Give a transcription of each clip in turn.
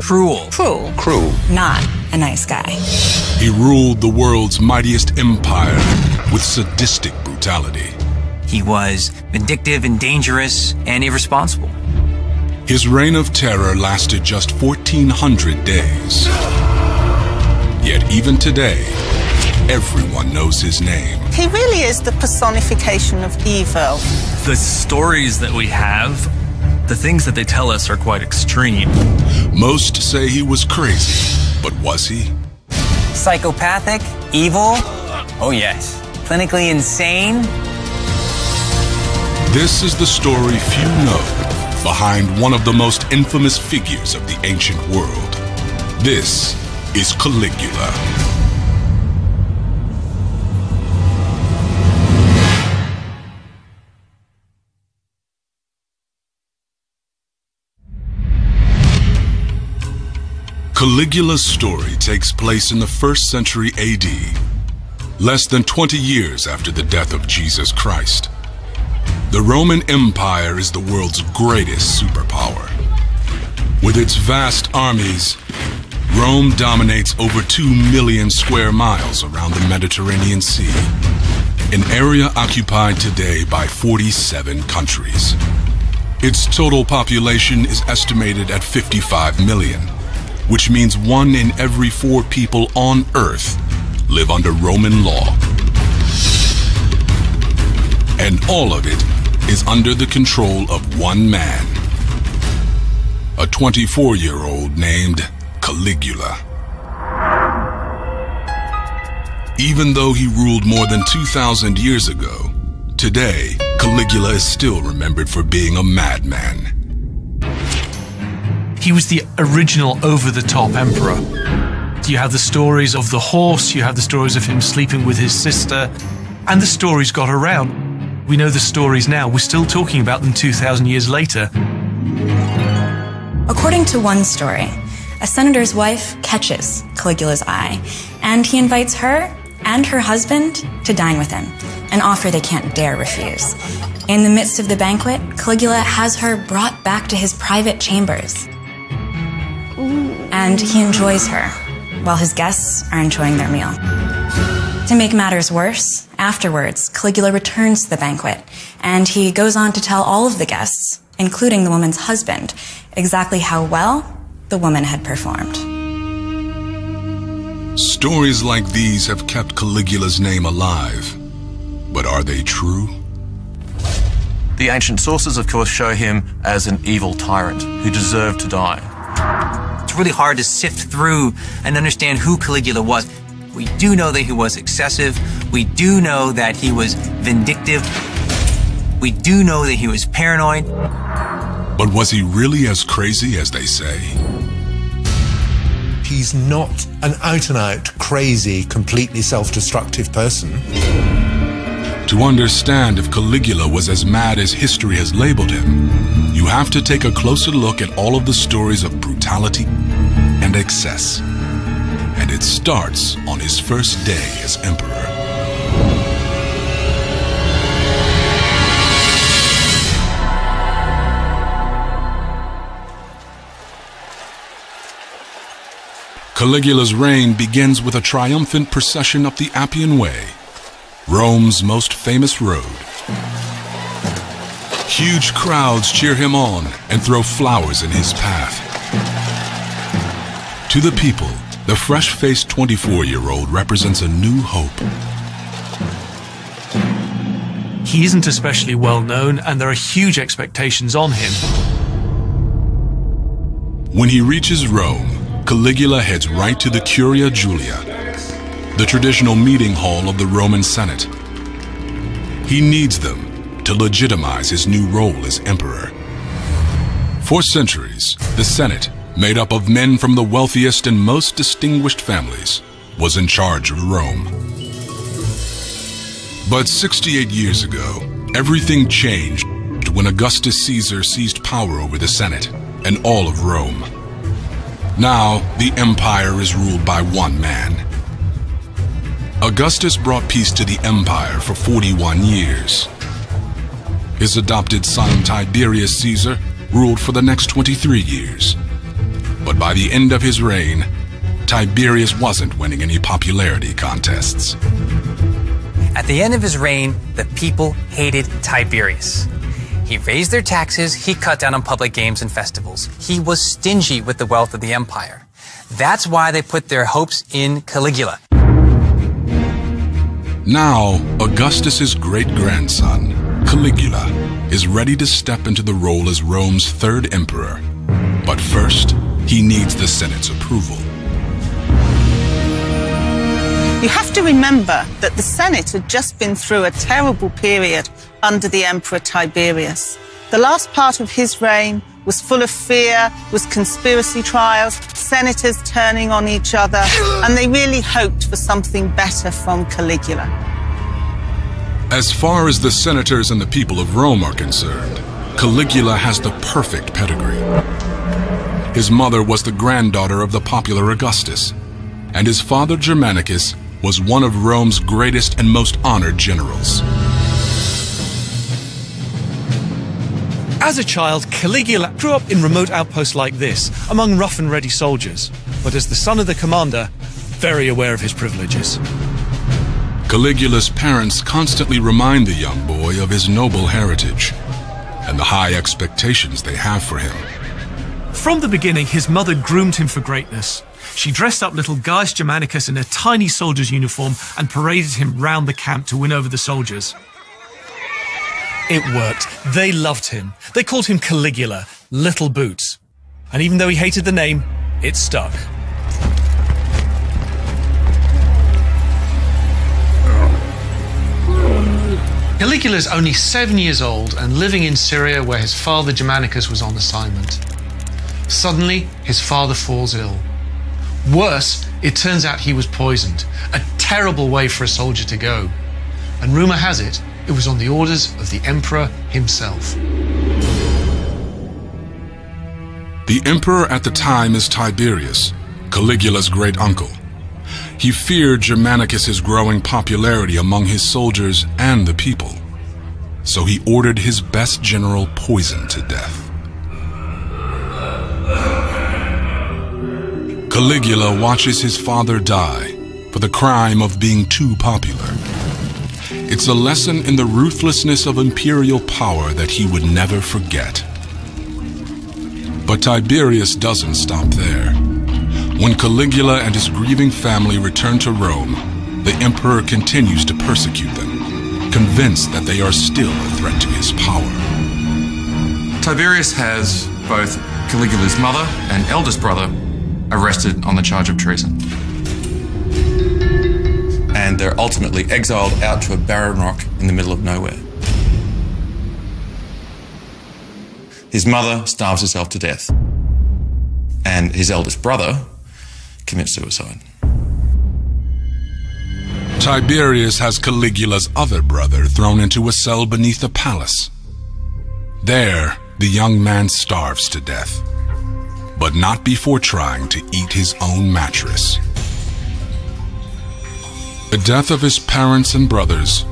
Cruel. Cruel. Cruel. Not a nice guy. He ruled the world's mightiest empire with sadistic brutality. He was vindictive and dangerous and irresponsible. His reign of terror lasted just 1,400 days. Yet even today, everyone knows his name. He really is the personification of evil. The stories that we have, the things that they tell us are quite extreme. Most say he was crazy, but was he? Psychopathic? Evil? Oh, yes. Clinically insane? This is the story few know behind one of the most infamous figures of the ancient world. This is Caligula. Caligula's story takes place in the first century AD, less than 20 years after the death of Jesus Christ. The Roman Empire is the world's greatest superpower. With its vast armies, Rome dominates over 2 million square miles around the Mediterranean Sea, an area occupied today by 47 countries. Its total population is estimated at 55 million, which means one in every four people on Earth live under Roman law. And all of it is under the control of one man, a 24 year old named Caligula. Even though he ruled more than 2,000 years ago, today Caligula is still remembered for being a madman. He was the original over the top emperor. You have the stories of the horse, you have the stories of him sleeping with his sister, and the stories got around. We know the stories now, we're still talking about them 2,000 years later. According to one story, a senator's wife catches Caligula's eye, and he invites her and her husband to dine with him, an offer they can't dare refuse. In the midst of the banquet, Caligula has her brought back to his private chambers. And he enjoys her while his guests are enjoying their meal. To make matters worse, afterwards, Caligula returns to the banquet, and he goes on to tell all of the guests, including the woman's husband, exactly how well the woman had performed. Stories like these have kept Caligula's name alive. But are they true? The ancient sources, of course, show him as an evil tyrant who deserved to die. It's really hard to sift through and understand who Caligula was. We do know that he was excessive. We do know that he was vindictive. We do know that he was paranoid. But was he really as crazy as they say? He's not an out and out crazy, completely self destructive person. To understand if Caligula was as mad as history has labeled him, you have to take a closer look at all of the stories of brutality and excess. It starts on his first day as emperor. Caligula's reign begins with a triumphant procession up the Appian Way, Rome's most famous road. Huge crowds cheer him on and throw flowers in his path. To the people, the fresh faced 24 year old represents a new hope. He isn't especially well known, and there are huge expectations on him. When he reaches Rome, Caligula heads right to the Curia Julia, the traditional meeting hall of the Roman Senate. He needs them to legitimize his new role as emperor. For centuries, the Senate, made up of men from the wealthiest and most distinguished families, was in charge of Rome. But 68 years ago, Everything changed when Augustus Caesar seized power over the Senate and all of Rome. Now, the empire is ruled by one man. Augustus brought peace to the empire for 41 years. His adopted son Tiberius Caesar ruled for the next 23 years. But by the end of his reign, Tiberius wasn't winning any popularity contests. At the end of his reign, the people hated Tiberius. He raised their taxes, he cut down on public games and festivals. He was stingy with the wealth of the empire. That's why they put their hopes in Caligula. Now, Augustus's great-grandson, Caligula, is ready to step into the role as Rome's third emperor. But first, he needs the Senate's approval. You have to remember that the Senate had just been through a terrible period under the Emperor Tiberius. The last part of his reign was full of fear, was conspiracy trials, senators turning on each other, and they really hoped for something better from Caligula. As far as the senators and the people of Rome are concerned, Caligula has the perfect pedigree. His mother was the granddaughter of the popular Augustus, and his father Germanicus was one of Rome's greatest and most honored generals. As a child, Caligula grew up in remote outposts like this, among rough and ready soldiers. But as the son of the commander, very aware of his privileges. Caligula's parents constantly remind the young boy of his noble heritage and the high expectations they have for him. From the beginning, his mother groomed him for greatness. She dressed up little Gaius Germanicus in a tiny soldier's uniform and paraded him round the camp to win over the soldiers. It worked. They loved him. They called him Caligula, Little Boots. And even though he hated the name, it stuck. Caligula is only seven years old and living in Syria where his father Germanicus was on assignment. Suddenly, his father falls ill. Worse, it turns out he was poisoned, a terrible way for a soldier to go. And rumour has it, it was on the orders of the emperor himself. The emperor at the time is Tiberius, Caligula's great uncle. He feared Germanicus's growing popularity among his soldiers and the people. So he ordered his best general poisoned to death. Caligula watches his father die for the crime of being too popular. It's a lesson in the ruthlessness of imperial power that he would never forget. But Tiberius doesn't stop there. When Caligula and his grieving family return to Rome, the emperor continues to persecute them, convinced that they are still a threat to his power. Tiberius has both Caligula's mother and eldest brother arrested on the charge of treason. And they're ultimately exiled out to a barren rock in the middle of nowhere. His mother starves herself to death, and his eldest brother commits suicide. Tiberius has Caligula's other brother thrown into a cell beneath a palace. There, the young man starves to death, but not before trying to eat his own mattress. The death of his parents and brothers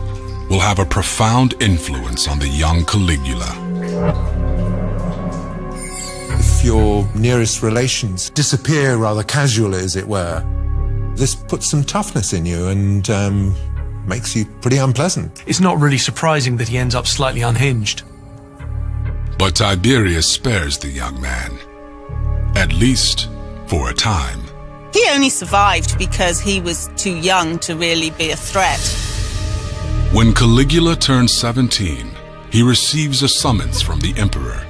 will have a profound influence on the young Caligula. If your nearest relations disappear rather casually, as it were, this puts some toughness in you and um, makes you pretty unpleasant. It's not really surprising that he ends up slightly unhinged. But Tiberius spares the young man, at least for a time. He only survived because he was too young to really be a threat. When Caligula turns 17, he receives a summons from the emperor.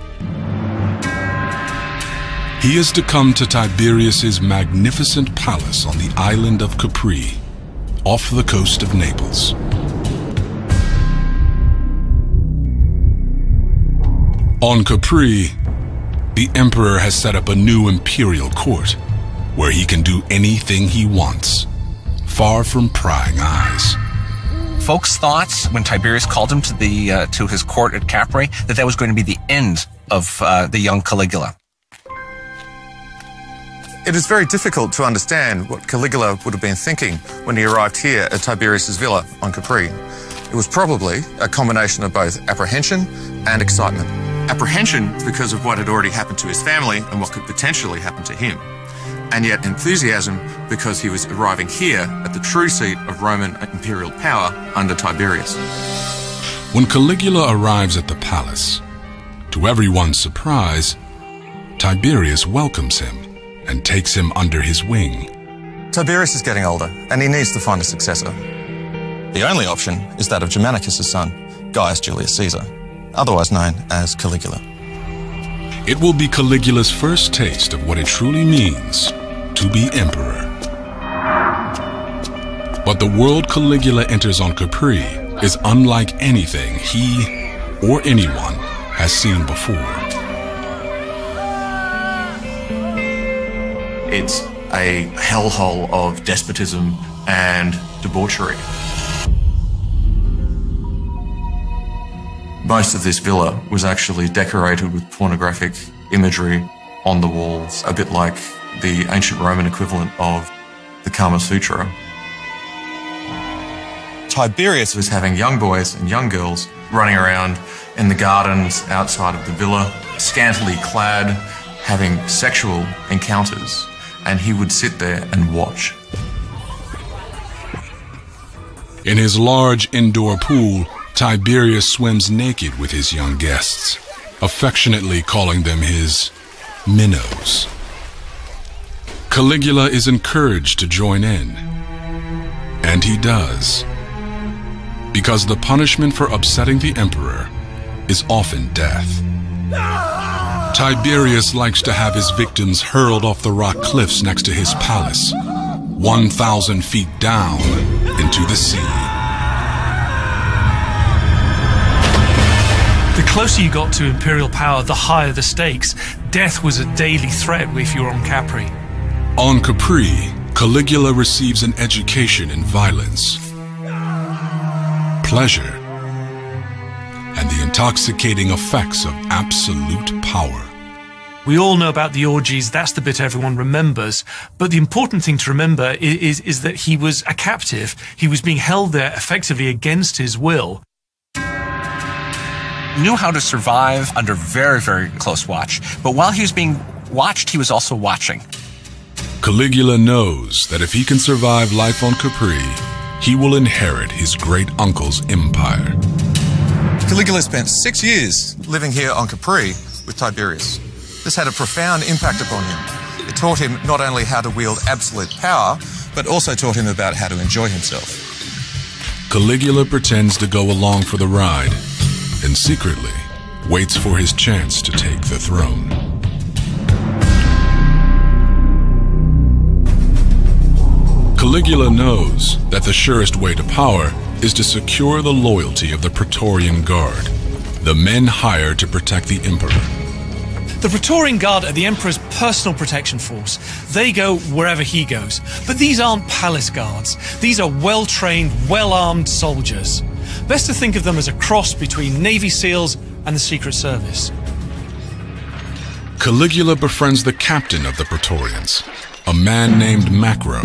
He is to come to Tiberius's magnificent palace on the island of Capri, off the coast of Naples. On Capri, the emperor has set up a new imperial court where he can do anything he wants, far from prying eyes. Folks thought when Tiberius called him to the uh, to his court at Capri that that was going to be the end of uh, the young Caligula. It is very difficult to understand what Caligula would have been thinking when he arrived here at Tiberius's villa on Capri. It was probably a combination of both apprehension and excitement. Apprehension because of what had already happened to his family and what could potentially happen to him. And yet enthusiasm because he was arriving here at the true seat of Roman imperial power under Tiberius. When Caligula arrives at the palace, to everyone's surprise, Tiberius welcomes him and takes him under his wing. Tiberius is getting older and he needs to find a successor. The only option is that of Germanicus' son, Gaius Julius Caesar, otherwise known as Caligula. It will be Caligula's first taste of what it truly means to be emperor. But the world Caligula enters on Capri is unlike anything he or anyone has seen before. It's a hellhole of despotism and debauchery. Most of this villa was actually decorated with pornographic imagery on the walls, a bit like the ancient Roman equivalent of the Kama Sutra. Tiberius was having young boys and young girls running around in the gardens outside of the villa, scantily clad, having sexual encounters, and he would sit there and watch. In his large indoor pool, Tiberius swims naked with his young guests, affectionately calling them his minnows. Caligula is encouraged to join in, and he does, because the punishment for upsetting the emperor is often death. Tiberius likes to have his victims hurled off the rock cliffs next to his palace, 1,000 feet down into the sea. The closer you got to imperial power, the higher the stakes. Death was a daily threat if you were on Capri. On Capri, Caligula receives an education in violence, pleasure, and the intoxicating effects of absolute power. We all know about the orgies, that's the bit everyone remembers. But the important thing to remember is, is, is that he was a captive. He was being held there effectively against his will. Knew how to survive under very, very close watch. But while he was being watched, he was also watching. Caligula knows that if he can survive life on Capri, he will inherit his great uncle's empire. Caligula spent six years living here on Capri with Tiberius. This had a profound impact upon him. It taught him not only how to wield absolute power, but also taught him about how to enjoy himself. Caligula pretends to go along for the ride and secretly waits for his chance to take the throne. Caligula knows that the surest way to power is to secure the loyalty of the Praetorian Guard, the men hired to protect the emperor. The Praetorian Guard are the Emperor's personal protection force. They go wherever he goes. But these aren't palace guards. These are well trained, well armed soldiers. Best to think of them as a cross between Navy SEALs and the Secret Service. Caligula befriends the captain of the Praetorians, a man named Macro,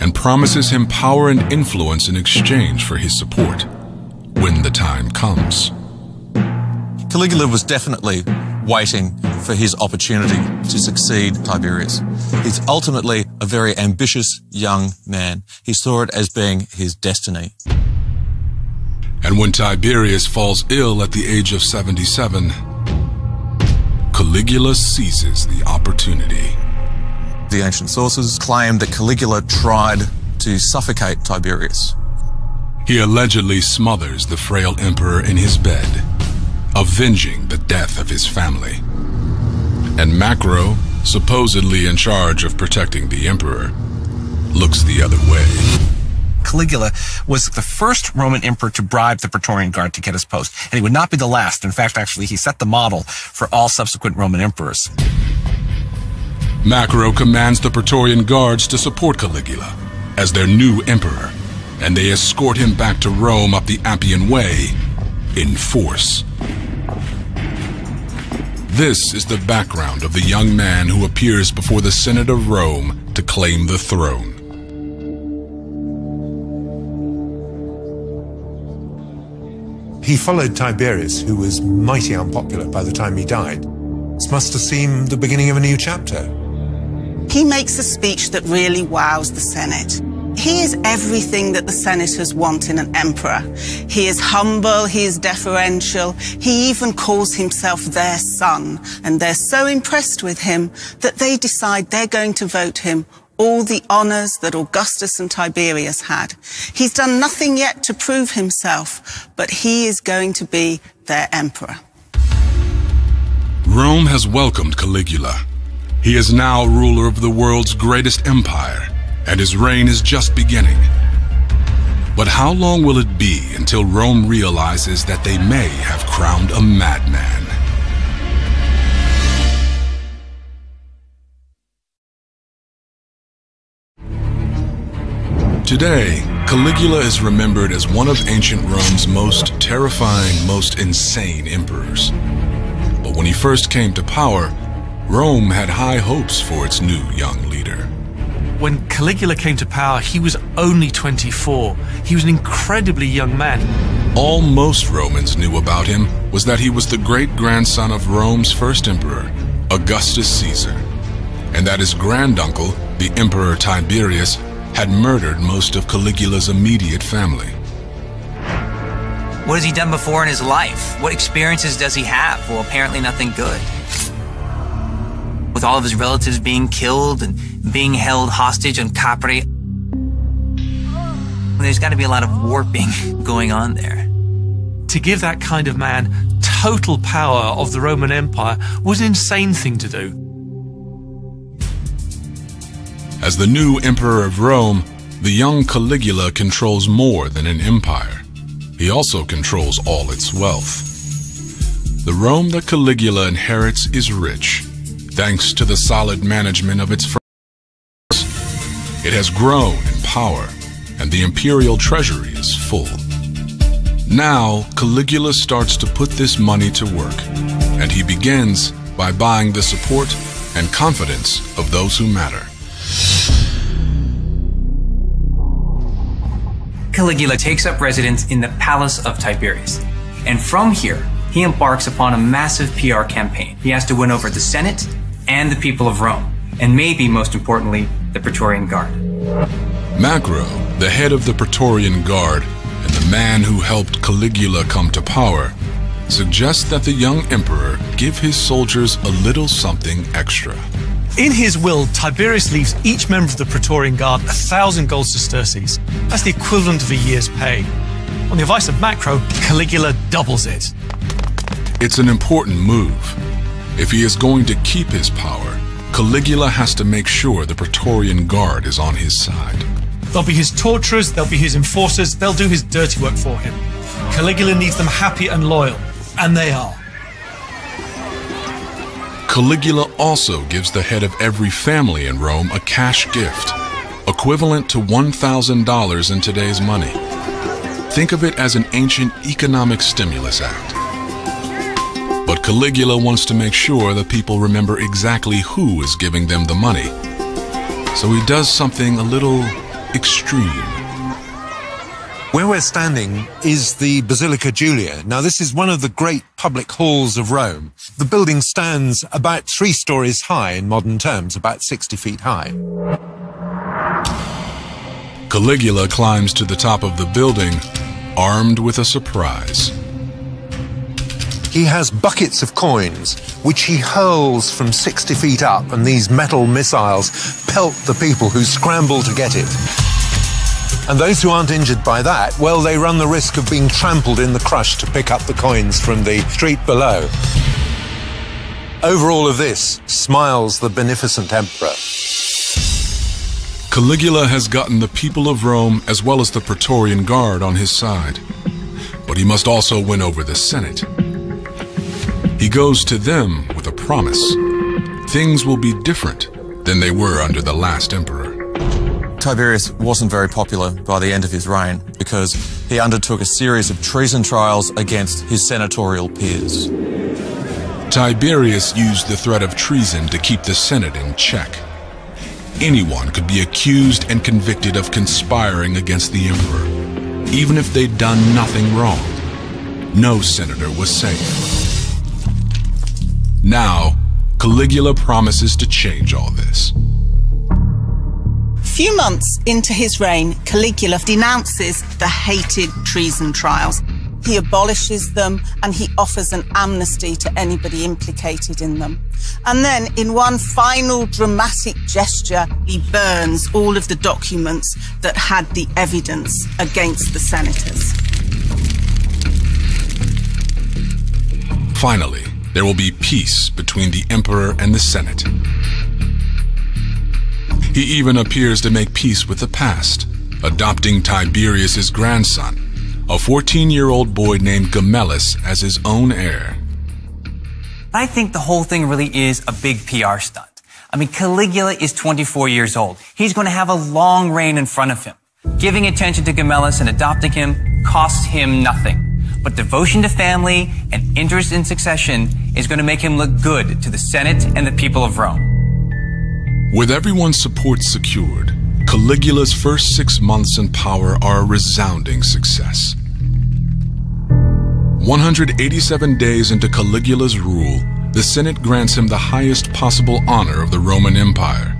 and promises him power and influence in exchange for his support when the time comes. Caligula was definitely waiting for his opportunity to succeed Tiberius. He's ultimately a very ambitious young man. He saw it as being his destiny. And when Tiberius falls ill at the age of 77, Caligula seizes the opportunity. The ancient sources claim that Caligula tried to suffocate Tiberius. He allegedly smothers the frail emperor in his bed, avenging the death of his family. And Macro, supposedly in charge of protecting the emperor, looks the other way. Caligula was the first Roman emperor to bribe the Praetorian Guard to get his post, and he would not be the last. In fact, actually, he set the model for all subsequent Roman emperors. Macro commands the Praetorian Guards to support Caligula as their new emperor and they escort him back to Rome up the Appian Way in force. This is the background of the young man who appears before the Senate of Rome to claim the throne. He followed Tiberius, who was mighty unpopular by the time he died. This must have seemed the beginning of a new chapter. He makes a speech that really wows the Senate. He is everything that the senators want in an emperor. He is humble, he is deferential, he even calls himself their son, and they're so impressed with him that they decide they're going to vote him all the honours that Augustus and Tiberius had. He's done nothing yet to prove himself, but he is going to be their emperor. Rome has welcomed Caligula. He is now ruler of the world's greatest empire and his reign is just beginning. But how long will it be until Rome realizes that they may have crowned a madman? Today, Caligula is remembered as one of ancient Rome's most terrifying, most insane emperors. But when he first came to power, Rome had high hopes for its new young leader. When Caligula came to power, he was only 24. He was an incredibly young man. All most Romans knew about him was that he was the great grandson of Rome's first emperor, Augustus Caesar, and that his granduncle, the Emperor Tiberius, had murdered most of Caligula's immediate family. What has he done before in his life? What experiences does he have? Well, apparently nothing good. With all of his relatives being killed and being held hostage on Capri. There's got to be a lot of warping going on there. To give that kind of man total power of the Roman Empire was an insane thing to do. As the new emperor of Rome, the young Caligula controls more than an empire. He also controls all its wealth. The Rome that Caligula inherits is rich, thanks to the solid management of its friends, it has grown in power, and the imperial treasury is full. Now, Caligula starts to put this money to work, and he begins by buying the support and confidence of those who matter. Caligula takes up residence in the palace of Tiberius, and from here, he embarks upon a massive PR campaign. He has to win over the Senate and the people of Rome, and maybe most importantly, the Praetorian Guard. Macro, the head of the Praetorian Guard and the man who helped Caligula come to power, suggests that the young emperor give his soldiers a little something extra. In his will, Tiberius leaves each member of the Praetorian Guard a thousand gold sesterces. That's the equivalent of a year's pay. On the advice of Macro, Caligula doubles it. It's an important move. If he is going to keep his power, Caligula has to make sure the Praetorian Guard is on his side. They'll be his torturers, they'll be his enforcers, they'll do his dirty work for him. Caligula needs them happy and loyal, and they are. Caligula also gives the head of every family in Rome a cash gift, equivalent to $1,000 in today's money. Think of it as an ancient economic stimulus act. But Caligula wants to make sure that people remember exactly who is giving them the money. So he does something a little extreme. Where we're standing is the Basilica Julia. Now, this is one of the great public halls of Rome. The building stands about three stories high in modern terms, about 60 feet high. Caligula climbs to the top of the building, armed with a surprise. He has buckets of coins, which he hurls from 60 feet up, and these metal missiles pelt the people who scramble to get it. And those who aren't injured by that, well, they run the risk of being trampled in the crush to pick up the coins from the street below. Over all of this smiles the beneficent emperor. Caligula has gotten the people of Rome as well as the Praetorian Guard on his side. But he must also win over the Senate. He goes to them with a promise. Things will be different than they were under the last emperor. Tiberius wasn't very popular by the end of his reign because he undertook a series of treason trials against his senatorial peers. Tiberius used the threat of treason to keep the Senate in check. Anyone could be accused and convicted of conspiring against the emperor, even if they'd done nothing wrong. No senator was safe. Now, Caligula promises to change all this. Few months into his reign, Caligula denounces the hated treason trials. He abolishes them and he offers an amnesty to anybody implicated in them. And then, in one final dramatic gesture, he burns all of the documents that had the evidence against the senators. Finally, there will be peace between the emperor and the senate. He even appears to make peace with the past, adopting Tiberius's grandson, a 14-year-old boy named Gemellus as his own heir. I think the whole thing really is a big PR stunt. I mean, Caligula is 24 years old. He's going to have a long reign in front of him. Giving attention to Gemellus and adopting him costs him nothing. But devotion to family and interest in succession is going to make him look good to the Senate and the people of Rome. With everyone's support secured, Caligula's first six months in power are a resounding success. 187 days into Caligula's rule, the Senate grants him the highest possible honor of the Roman Empire,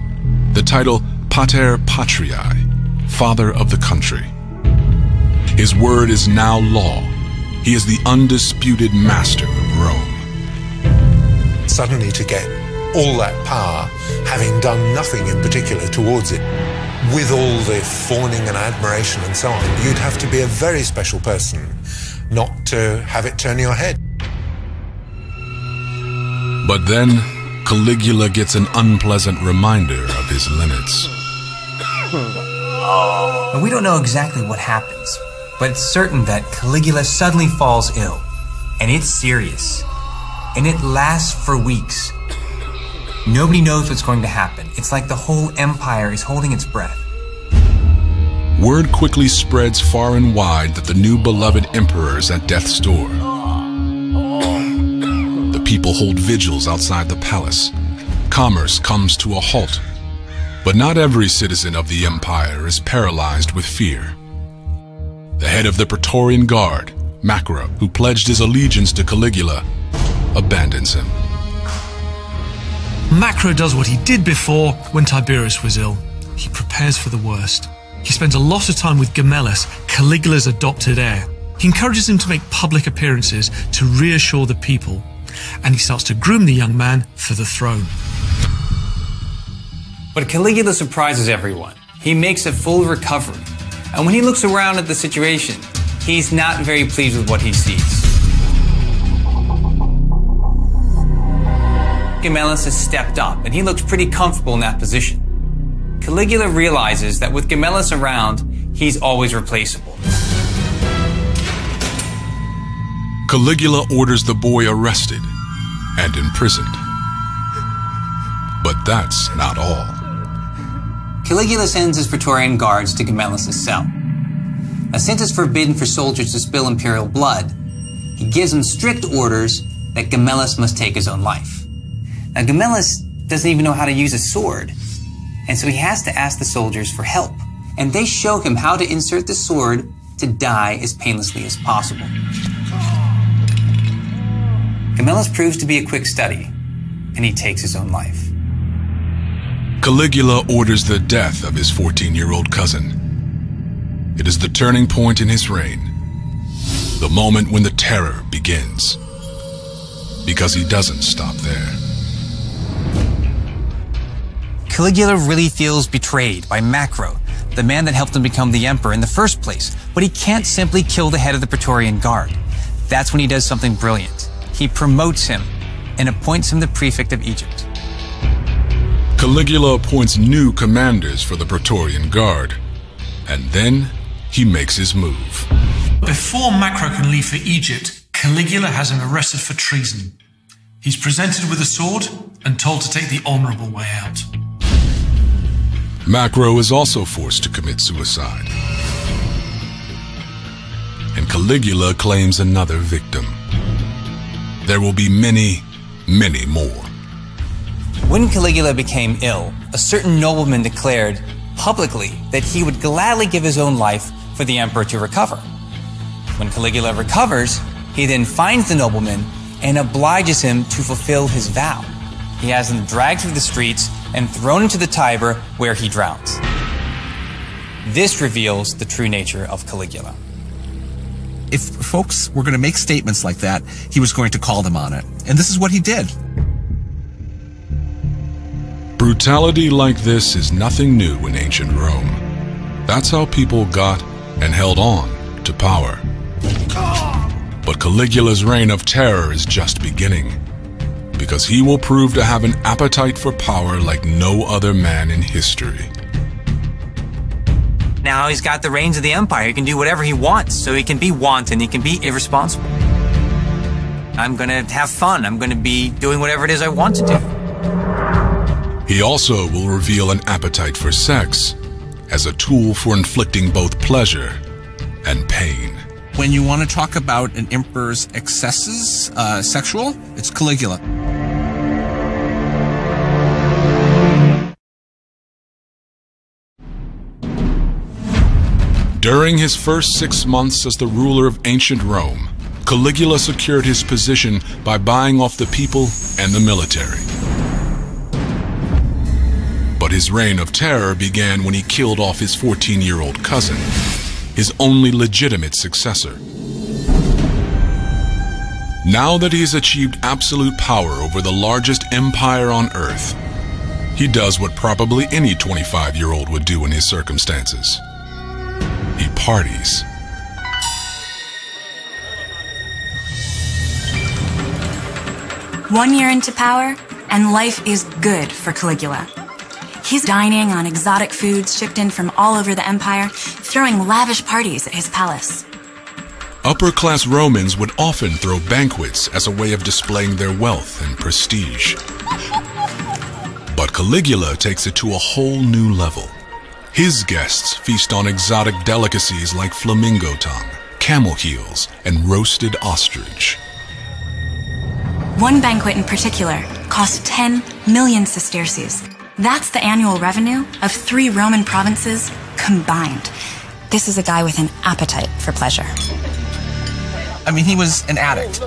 the title Pater Patriae, Father of the Country. His word is now law. He is the undisputed master of Rome. Suddenly to get all that power, having done nothing in particular towards it, with all the fawning and admiration and so on, you'd have to be a very special person not to have it turn your head. But then, Caligula gets an unpleasant reminder of his limits. And we don't know exactly what happens, but it's certain that Caligula suddenly falls ill. And it's serious. And it lasts for weeks. Nobody knows what's going to happen. It's like the whole empire is holding its breath. Word quickly spreads far and wide that the new beloved emperor is at death's door. The people hold vigils outside the palace. Commerce comes to a halt. But not every citizen of the empire is paralyzed with fear. The head of the Praetorian Guard, Macro, who pledged his allegiance to Caligula, abandons him. Macro does what he did before when Tiberius was ill. He prepares for the worst. He spends a lot of time with Gemellus, Caligula's adopted heir. He encourages him to make public appearances to reassure the people, and he starts to groom the young man for the throne. But Caligula surprises everyone. He makes a full recovery. And when he looks around at the situation, he's not very pleased with what he sees. Gemellus has stepped up, and he looks pretty comfortable in that position. Caligula realizes that with Gemellus around, he's always replaceable. Caligula orders the boy arrested and imprisoned. But that's not all. Caligula sends his Praetorian guards to Gemellus' cell. Now, since it's forbidden for soldiers to spill imperial blood, he gives them strict orders that Gemellus must take his own life. Now, Gemellus doesn't even know how to use a sword, and so he has to ask the soldiers for help. And they show him how to insert the sword to die as painlessly as possible. Gemellus proves to be a quick study, and he takes his own life. Caligula orders the death of his 14-year-old cousin. It is the turning point in his reign, the moment when the terror begins. Because he doesn't stop there. Caligula really feels betrayed by Macro, the man that helped him become the emperor in the first place. But he can't simply kill the head of the Praetorian Guard. That's when he does something brilliant. He promotes him and appoints him the prefect of Egypt. Caligula appoints new commanders for the Praetorian Guard. And then he makes his move. Before Macro can leave for Egypt, Caligula has him arrested for treason. He's presented with a sword and told to take the honorable way out. Macro is also forced to commit suicide. And Caligula claims another victim. There will be many, many more. When Caligula became ill, a certain nobleman declared publicly that he would gladly give his own life for the emperor to recover. When Caligula recovers, he then finds the nobleman and obliges him to fulfill his vow. He has him dragged through the streets and thrown into the Tiber where he drowns. This reveals the true nature of Caligula. If folks were going to make statements like that, he was going to call them on it. And this is what he did. Brutality like this is nothing new in ancient Rome. That's how people got and held on to power. But Caligula's reign of terror is just beginning, because he will prove to have an appetite for power like no other man in history. Now he's got the reins of the empire. He can do whatever he wants, so he can be wanton, he can be irresponsible. I'm gonna have fun. I'm gonna be doing whatever it is I want to do. He also will reveal an appetite for sex as a tool for inflicting both pleasure and pain. When you want to talk about an emperor's excesses, uh, sexual, it's Caligula. During his first six months as the ruler of ancient Rome, Caligula secured his position by buying off the people and the military. His reign of terror began when he killed off his 14 year old cousin, his only legitimate successor. Now that he has achieved absolute power over the largest empire on earth, he does what probably any 25 year old would do in his circumstances he parties. One year into power, and life is good for Caligula. He's dining on exotic foods shipped in from all over the empire, throwing lavish parties at his palace. Upper class Romans would often throw banquets as a way of displaying their wealth and prestige. But Caligula takes it to a whole new level. His guests feast on exotic delicacies like flamingo tongue, camel heels, and roasted ostrich. One banquet in particular cost 10 million sesterces. That's the annual revenue of three Roman provinces combined. This is a guy with an appetite for pleasure. I mean, he was an addict.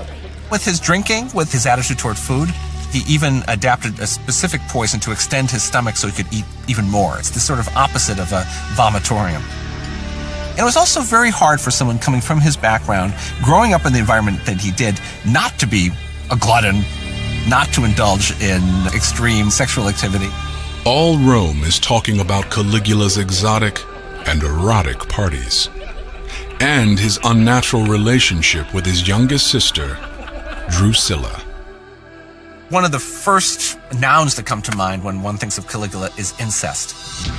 With his drinking, with his attitude toward food, he even adapted a specific poison to extend his stomach so he could eat even more. It's the sort of opposite of a vomitorium. And It was also very hard for someone coming from his background, growing up in the environment that he did, not to be a glutton, not to indulge in extreme sexual activity. All Rome is talking about Caligula's exotic and erotic parties, and his unnatural relationship with his youngest sister, Drusilla. One of the first nouns that come to mind when one thinks of Caligula is incest.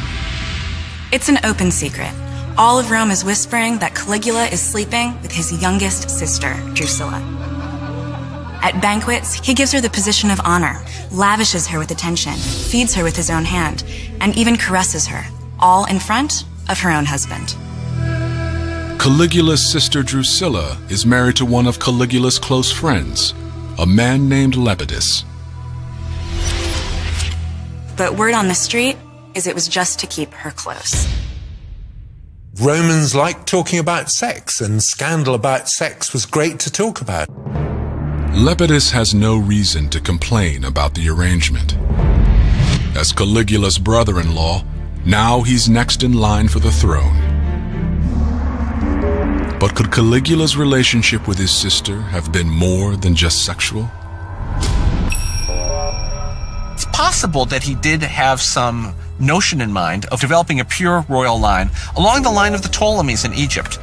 It's an open secret. All of Rome is whispering that Caligula is sleeping with his youngest sister, Drusilla. At banquets, he gives her the position of honor, lavishes her with attention, feeds her with his own hand, and even caresses her, all in front of her own husband. Caligula's sister Drusilla is married to one of Caligula's close friends, a man named Lepidus. But word on the street is it was just to keep her close. Romans liked talking about sex, and scandal about sex was great to talk about. Lepidus has no reason to complain about the arrangement. As Caligula's brother in law, now he's next in line for the throne. But could Caligula's relationship with his sister have been more than just sexual? It's possible that he did have some notion in mind of developing a pure royal line along the line of the Ptolemies in Egypt.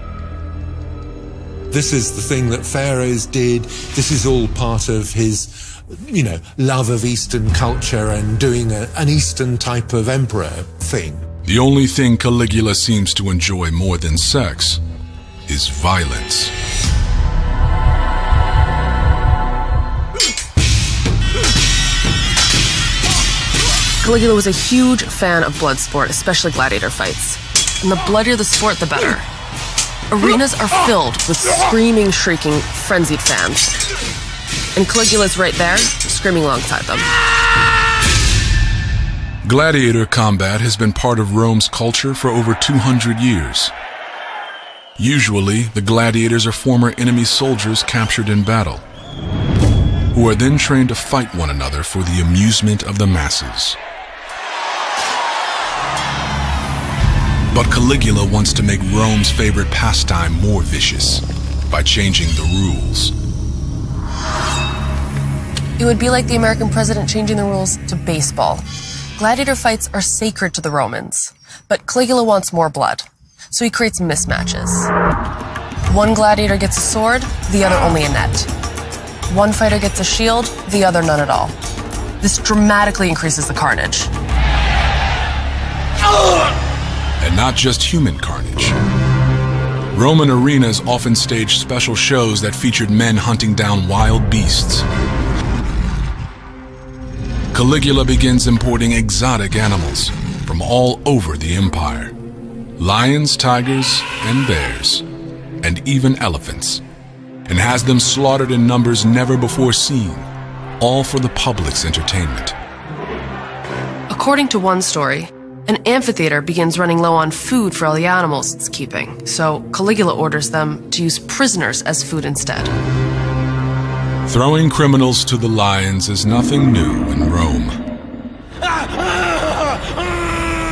This is the thing that pharaohs did. This is all part of his, you know, love of Eastern culture and doing a, an Eastern type of emperor thing. The only thing Caligula seems to enjoy more than sex is violence. Caligula was a huge fan of blood sport, especially gladiator fights. And the bloodier the sport, the better. Arenas are filled with screaming, shrieking, frenzied fans. And Caligula's right there, screaming alongside them. Gladiator combat has been part of Rome's culture for over 200 years. Usually, the gladiators are former enemy soldiers captured in battle, who are then trained to fight one another for the amusement of the masses. But Caligula wants to make Rome's favorite pastime more vicious by changing the rules. It would be like the American president changing the rules to baseball. Gladiator fights are sacred to the Romans, but Caligula wants more blood, so he creates mismatches. One gladiator gets a sword, the other only a net. One fighter gets a shield, the other none at all. This dramatically increases the carnage. And not just human carnage. Roman arenas often staged special shows that featured men hunting down wild beasts. Caligula begins importing exotic animals from all over the empire lions, tigers, and bears, and even elephants, and has them slaughtered in numbers never before seen, all for the public's entertainment. According to one story, an amphitheater begins running low on food for all the animals it's keeping, so Caligula orders them to use prisoners as food instead. Throwing criminals to the lions is nothing new in Rome.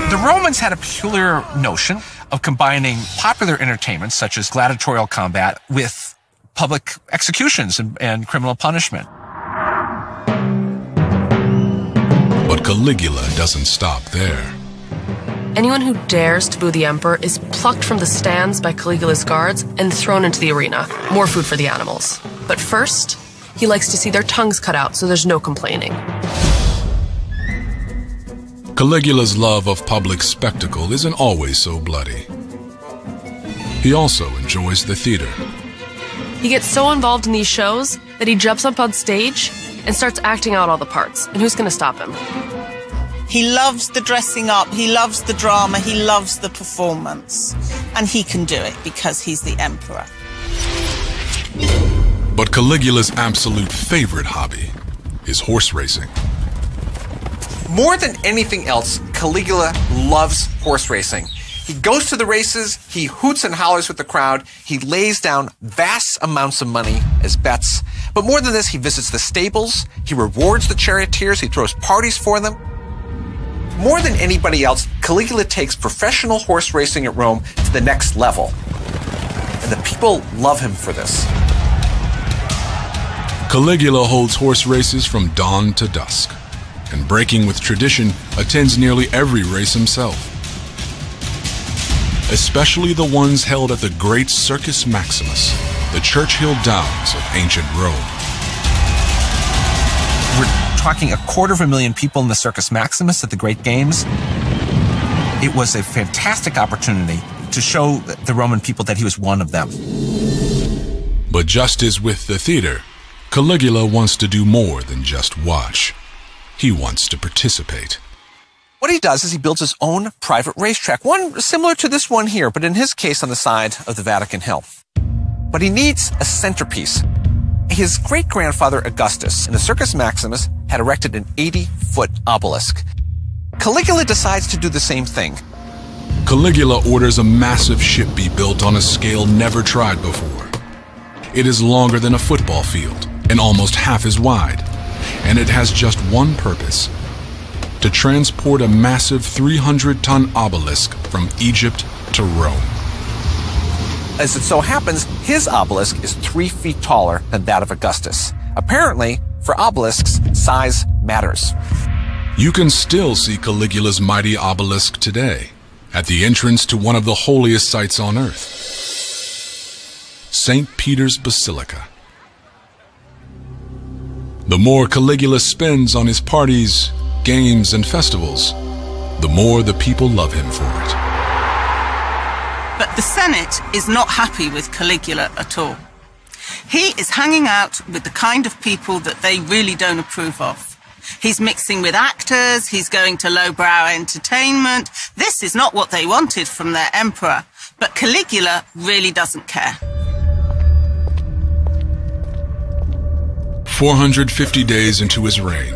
The Romans had a peculiar notion of combining popular entertainments such as gladiatorial combat with public executions and, and criminal punishment. But Caligula doesn't stop there. Anyone who dares to boo the emperor is plucked from the stands by Caligula's guards and thrown into the arena. More food for the animals. But first, he likes to see their tongues cut out so there's no complaining. Caligula's love of public spectacle isn't always so bloody. He also enjoys the theater. He gets so involved in these shows that he jumps up on stage and starts acting out all the parts. And who's going to stop him? He loves the dressing up, he loves the drama, he loves the performance. And he can do it because he's the emperor. But Caligula's absolute favorite hobby is horse racing. More than anything else, Caligula loves horse racing. He goes to the races, he hoots and hollers with the crowd, he lays down vast amounts of money as bets. But more than this, he visits the stables, he rewards the charioteers, he throws parties for them. More than anybody else, Caligula takes professional horse racing at Rome to the next level. And the people love him for this. Caligula holds horse races from dawn to dusk, and breaking with tradition, attends nearly every race himself. Especially the ones held at the great Circus Maximus, the Churchill Downs of ancient Rome. Talking a quarter of a million people in the Circus Maximus at the Great Games. It was a fantastic opportunity to show the Roman people that he was one of them. But just as with the theater, Caligula wants to do more than just watch. He wants to participate. What he does is he builds his own private racetrack, one similar to this one here, but in his case on the side of the Vatican Hill. But he needs a centerpiece. His great grandfather Augustus in the Circus Maximus had erected an 80 foot obelisk. Caligula decides to do the same thing. Caligula orders a massive ship be built on a scale never tried before. It is longer than a football field and almost half as wide, and it has just one purpose to transport a massive 300 ton obelisk from Egypt to Rome. As it so happens, his obelisk is three feet taller than that of Augustus. Apparently, for obelisks, size matters. You can still see Caligula's mighty obelisk today at the entrance to one of the holiest sites on earth St. Peter's Basilica. The more Caligula spends on his parties, games, and festivals, the more the people love him for it. But the Senate is not happy with Caligula at all. He is hanging out with the kind of people that they really don't approve of. He's mixing with actors, he's going to lowbrow entertainment. This is not what they wanted from their emperor, but Caligula really doesn't care. 450 days into his reign,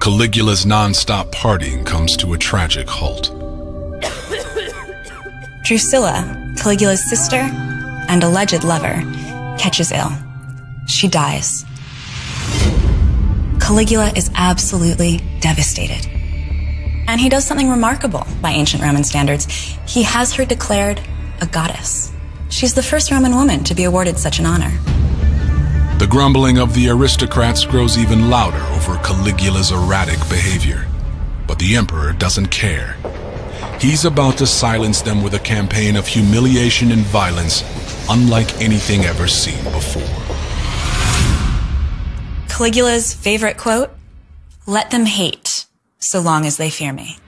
Caligula's non-stop partying comes to a tragic halt. Drusilla, Caligula's sister and alleged lover, catches ill. She dies. Caligula is absolutely devastated. And he does something remarkable by ancient Roman standards. He has her declared a goddess. She's the first Roman woman to be awarded such an honor. The grumbling of the aristocrats grows even louder over Caligula's erratic behavior. But the emperor doesn't care. He's about to silence them with a campaign of humiliation and violence unlike anything ever seen before. Caligula's favorite quote Let them hate, so long as they fear me.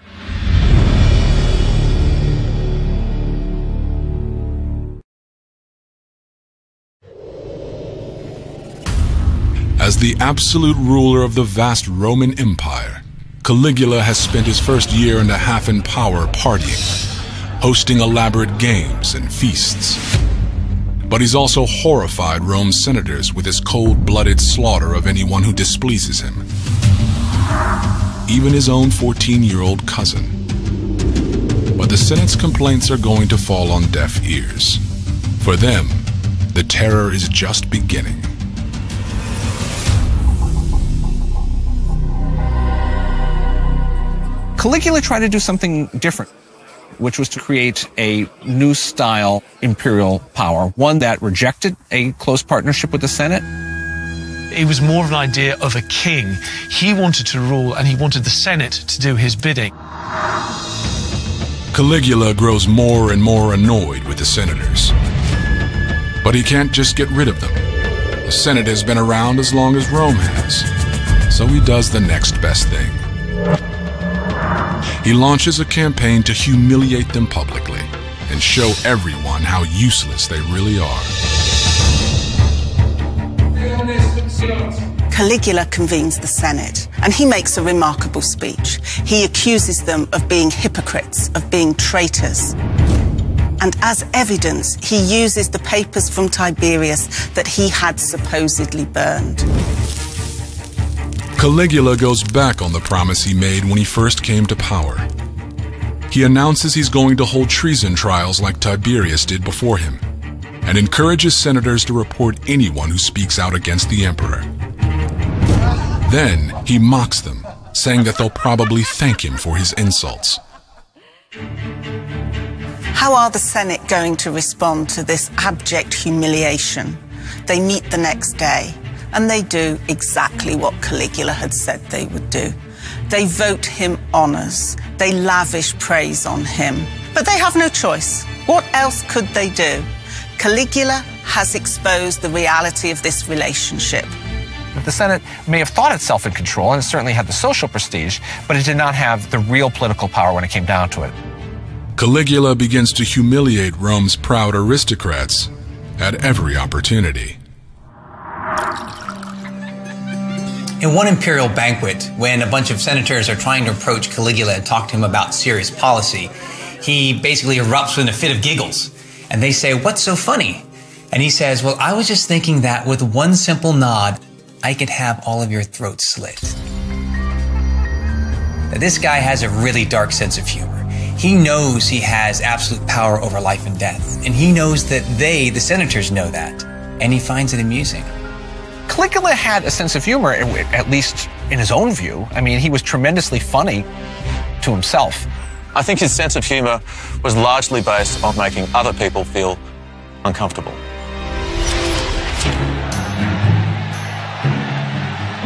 As the absolute ruler of the vast Roman Empire, Caligula has spent his first year and a half in power partying, hosting elaborate games and feasts. But he's also horrified Rome's senators with his cold-blooded slaughter of anyone who displeases him. Even his own 14-year-old cousin. But the Senate's complaints are going to fall on deaf ears. For them, the terror is just beginning. Caligula tried to do something different, which was to create a new style imperial power, one that rejected a close partnership with the Senate. It was more of an idea of a king. He wanted to rule and he wanted the Senate to do his bidding. Caligula grows more and more annoyed with the senators. But he can't just get rid of them. The Senate has been around as long as Rome has. So he does the next best thing. He launches a campaign to humiliate them publicly and show everyone how useless they really are. Caligula convenes the Senate and he makes a remarkable speech. He accuses them of being hypocrites, of being traitors. And as evidence, he uses the papers from Tiberius that he had supposedly burned. Caligula goes back on the promise he made when he first came to power. He announces he's going to hold treason trials like Tiberius did before him, and encourages senators to report anyone who speaks out against the emperor. Then he mocks them, saying that they'll probably thank him for his insults. How are the Senate going to respond to this abject humiliation? They meet the next day and they do exactly what Caligula had said they would do. They vote him honours, they lavish praise on him. But they have no choice. What else could they do? Caligula has exposed the reality of this relationship. The Senate may have thought itself in control and it certainly had the social prestige, but it did not have the real political power when it came down to it. Caligula begins to humiliate Rome's proud aristocrats at every opportunity. In one imperial banquet, when a bunch of senators are trying to approach Caligula and talk to him about serious policy, he basically erupts in a fit of giggles. And they say, What's so funny? And he says, Well, I was just thinking that with one simple nod, I could have all of your throats slit. Now, this guy has a really dark sense of humor. He knows he has absolute power over life and death. And he knows that they, the senators, know that. And he finds it amusing. Caligula had a sense of humor, at least in his own view. I mean, he was tremendously funny to himself. I think his sense of humour was largely based on making other people feel uncomfortable.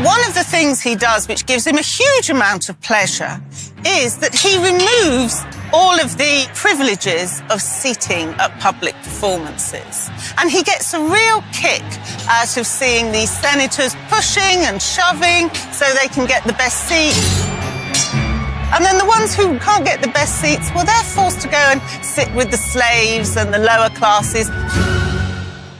One of the things he does, which gives him a huge amount of pleasure, is that he removes all of the privileges of seating at public performances. And he gets a real kick out of seeing these senators pushing and shoving so they can get the best seats. And then the ones who can't get the best seats, well, they're forced to go and sit with the slaves and the lower classes.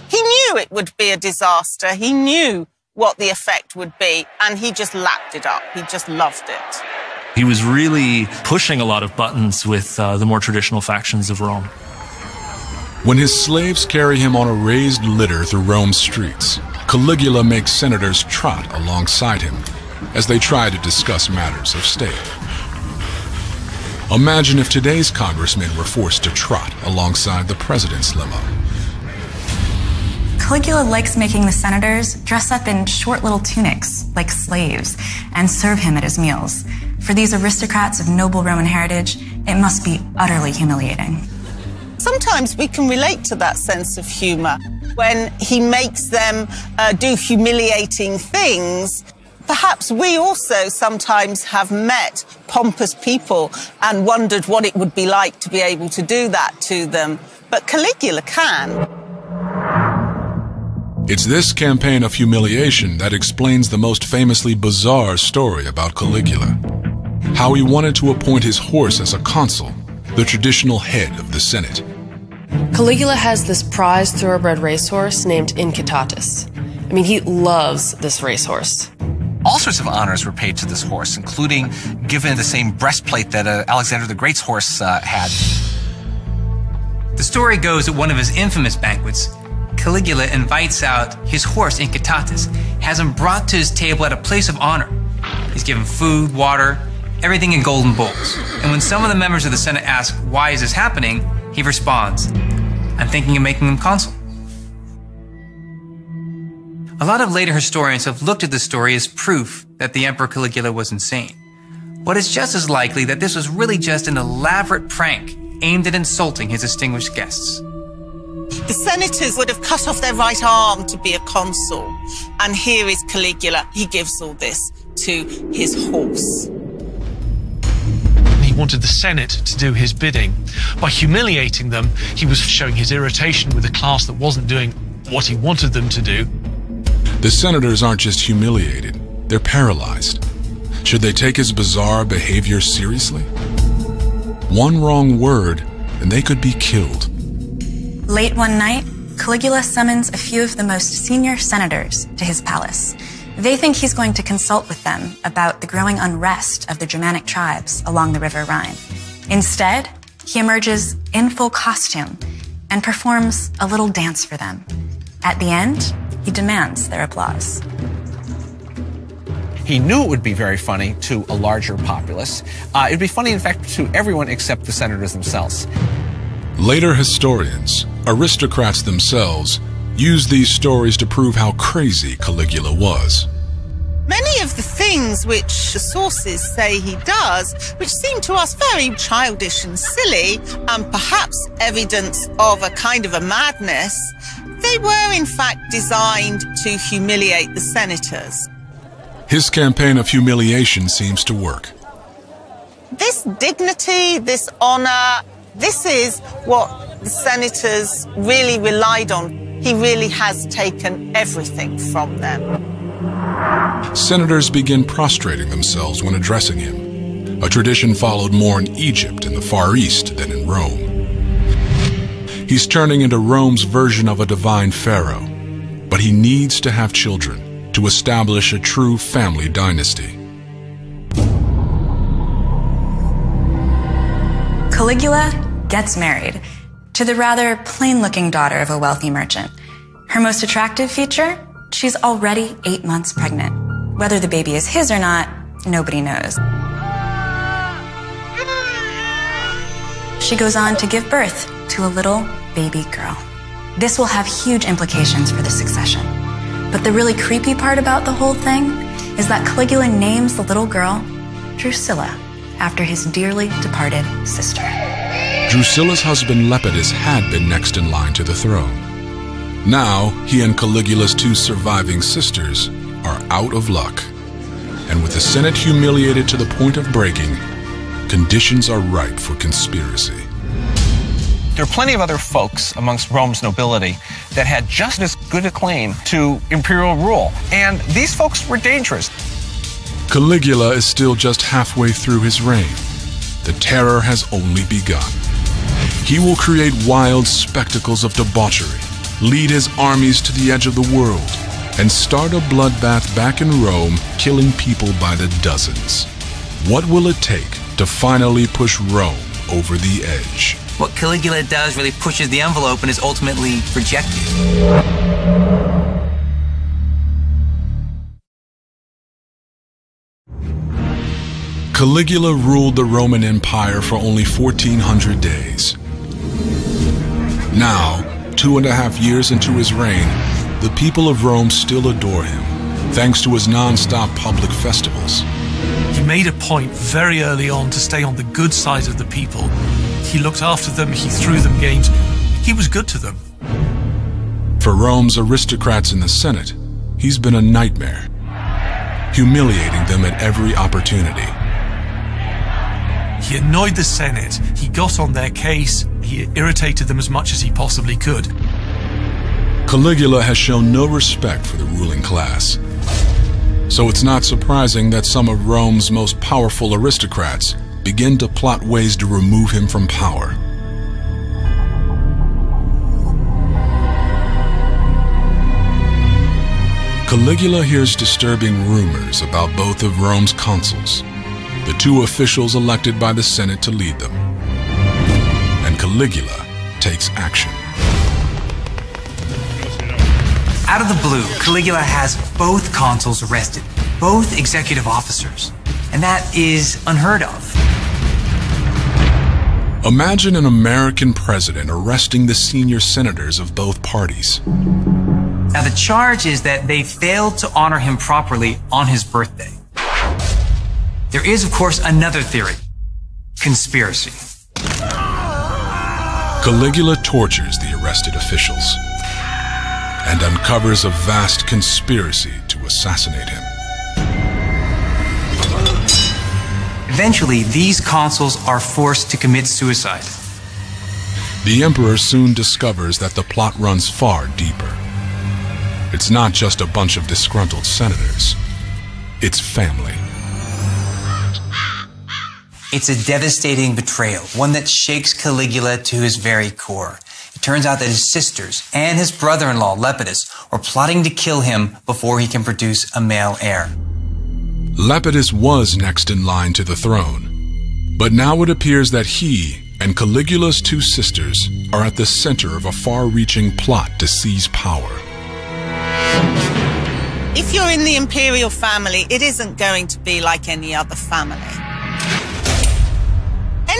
He knew it would be a disaster. He knew what the effect would be, and he just lapped it up. He just loved it. He was really pushing a lot of buttons with uh, the more traditional factions of Rome. When his slaves carry him on a raised litter through Rome's streets, Caligula makes senators trot alongside him as they try to discuss matters of state. Imagine if today's congressmen were forced to trot alongside the president's limo. Caligula likes making the senators dress up in short little tunics, like slaves, and serve him at his meals. For these aristocrats of noble Roman heritage, it must be utterly humiliating. Sometimes we can relate to that sense of humour when he makes them uh, do humiliating things. Perhaps we also sometimes have met pompous people and wondered what it would be like to be able to do that to them. But Caligula can. It's this campaign of humiliation that explains the most famously bizarre story about Caligula. How he wanted to appoint his horse as a consul, the traditional head of the Senate. Caligula has this prized thoroughbred racehorse named Incitatus. I mean, he loves this racehorse. All sorts of honors were paid to this horse, including given the same breastplate that uh, Alexander the Great's horse uh, had. The story goes at one of his infamous banquets, Caligula invites out his horse Incitatus, has him brought to his table at a place of honor. He's given food, water, everything in golden bowls. And when some of the members of the Senate ask, why is this happening? He responds, I'm thinking of making him consul. A lot of later historians have looked at this story as proof that the Emperor Caligula was insane. But it's just as likely that this was really just an elaborate prank aimed at insulting his distinguished guests. The senators would have cut off their right arm to be a consul. And here is Caligula. He gives all this to his horse. He wanted the Senate to do his bidding. By humiliating them, he was showing his irritation with a class that wasn't doing what he wanted them to do. The senators aren't just humiliated, they're paralyzed. Should they take his bizarre behavior seriously? One wrong word, and they could be killed. Late one night, Caligula summons a few of the most senior senators to his palace. They think he's going to consult with them about the growing unrest of the Germanic tribes along the River Rhine. Instead, he emerges in full costume and performs a little dance for them. At the end, he demands their applause. He knew it would be very funny to a larger populace. Uh, it'd be funny, in fact, to everyone except the senators themselves. Later historians, aristocrats themselves, used these stories to prove how crazy Caligula was. Many of the things which the sources say he does, which seem to us very childish and silly, and perhaps evidence of a kind of a madness, they were in fact designed to humiliate the senators. His campaign of humiliation seems to work. This dignity, this honor, this is what the senators really relied on. He really has taken everything from them. Senators begin prostrating themselves when addressing him, a tradition followed more in Egypt and the Far East than in Rome. He's turning into Rome's version of a divine pharaoh, but he needs to have children to establish a true family dynasty. Caligula gets married to the rather plain looking daughter of a wealthy merchant. Her most attractive feature? She's already eight months pregnant. Whether the baby is his or not, nobody knows. She goes on to give birth to a little baby girl. This will have huge implications for the succession. But the really creepy part about the whole thing is that Caligula names the little girl Drusilla after his dearly departed sister. Drusilla's husband Lepidus had been next in line to the throne. Now, he and Caligula's two surviving sisters are out of luck. And with the Senate humiliated to the point of breaking, conditions are ripe for conspiracy. There are plenty of other folks amongst Rome's nobility that had just as good a claim to imperial rule, and these folks were dangerous. Caligula is still just halfway through his reign. The terror has only begun. He will create wild spectacles of debauchery, lead his armies to the edge of the world, and start a bloodbath back in Rome, killing people by the dozens. What will it take to finally push Rome over the edge? What Caligula does really pushes the envelope and is ultimately rejected. Caligula ruled the Roman Empire for only 1400 days. Now, two and a half years into his reign, the people of Rome still adore him, thanks to his non-stop public festivals. He made a point very early on to stay on the good side of the people. He looked after them, he threw them games, he was good to them. For Rome's aristocrats in the Senate, he's been a nightmare, humiliating them at every opportunity. He annoyed the Senate, he got on their case, he irritated them as much as he possibly could. Caligula has shown no respect for the ruling class. So it's not surprising that some of Rome's most powerful aristocrats begin to plot ways to remove him from power. Caligula hears disturbing rumors about both of Rome's consuls, the two officials elected by the Senate to lead them. And Caligula takes action. Out of the blue, Caligula has both consuls arrested, both executive officers. And that is unheard of. Imagine an American president arresting the senior senators of both parties. Now, the charge is that they failed to honor him properly on his birthday. There is, of course, another theory conspiracy. Caligula tortures the arrested officials and uncovers a vast conspiracy to assassinate him. Eventually, these consuls are forced to commit suicide. The emperor soon discovers that the plot runs far deeper. It's not just a bunch of disgruntled senators. It's family. It's a devastating betrayal, one that shakes Caligula to his very core. It turns out that his sisters and his brother-in-law, Lepidus, are plotting to kill him before he can produce a male heir. Lepidus was next in line to the throne, but now it appears that he and Caligula's two sisters are at the center of a far-reaching plot to seize power. If you're in the imperial family, it isn't going to be like any other family.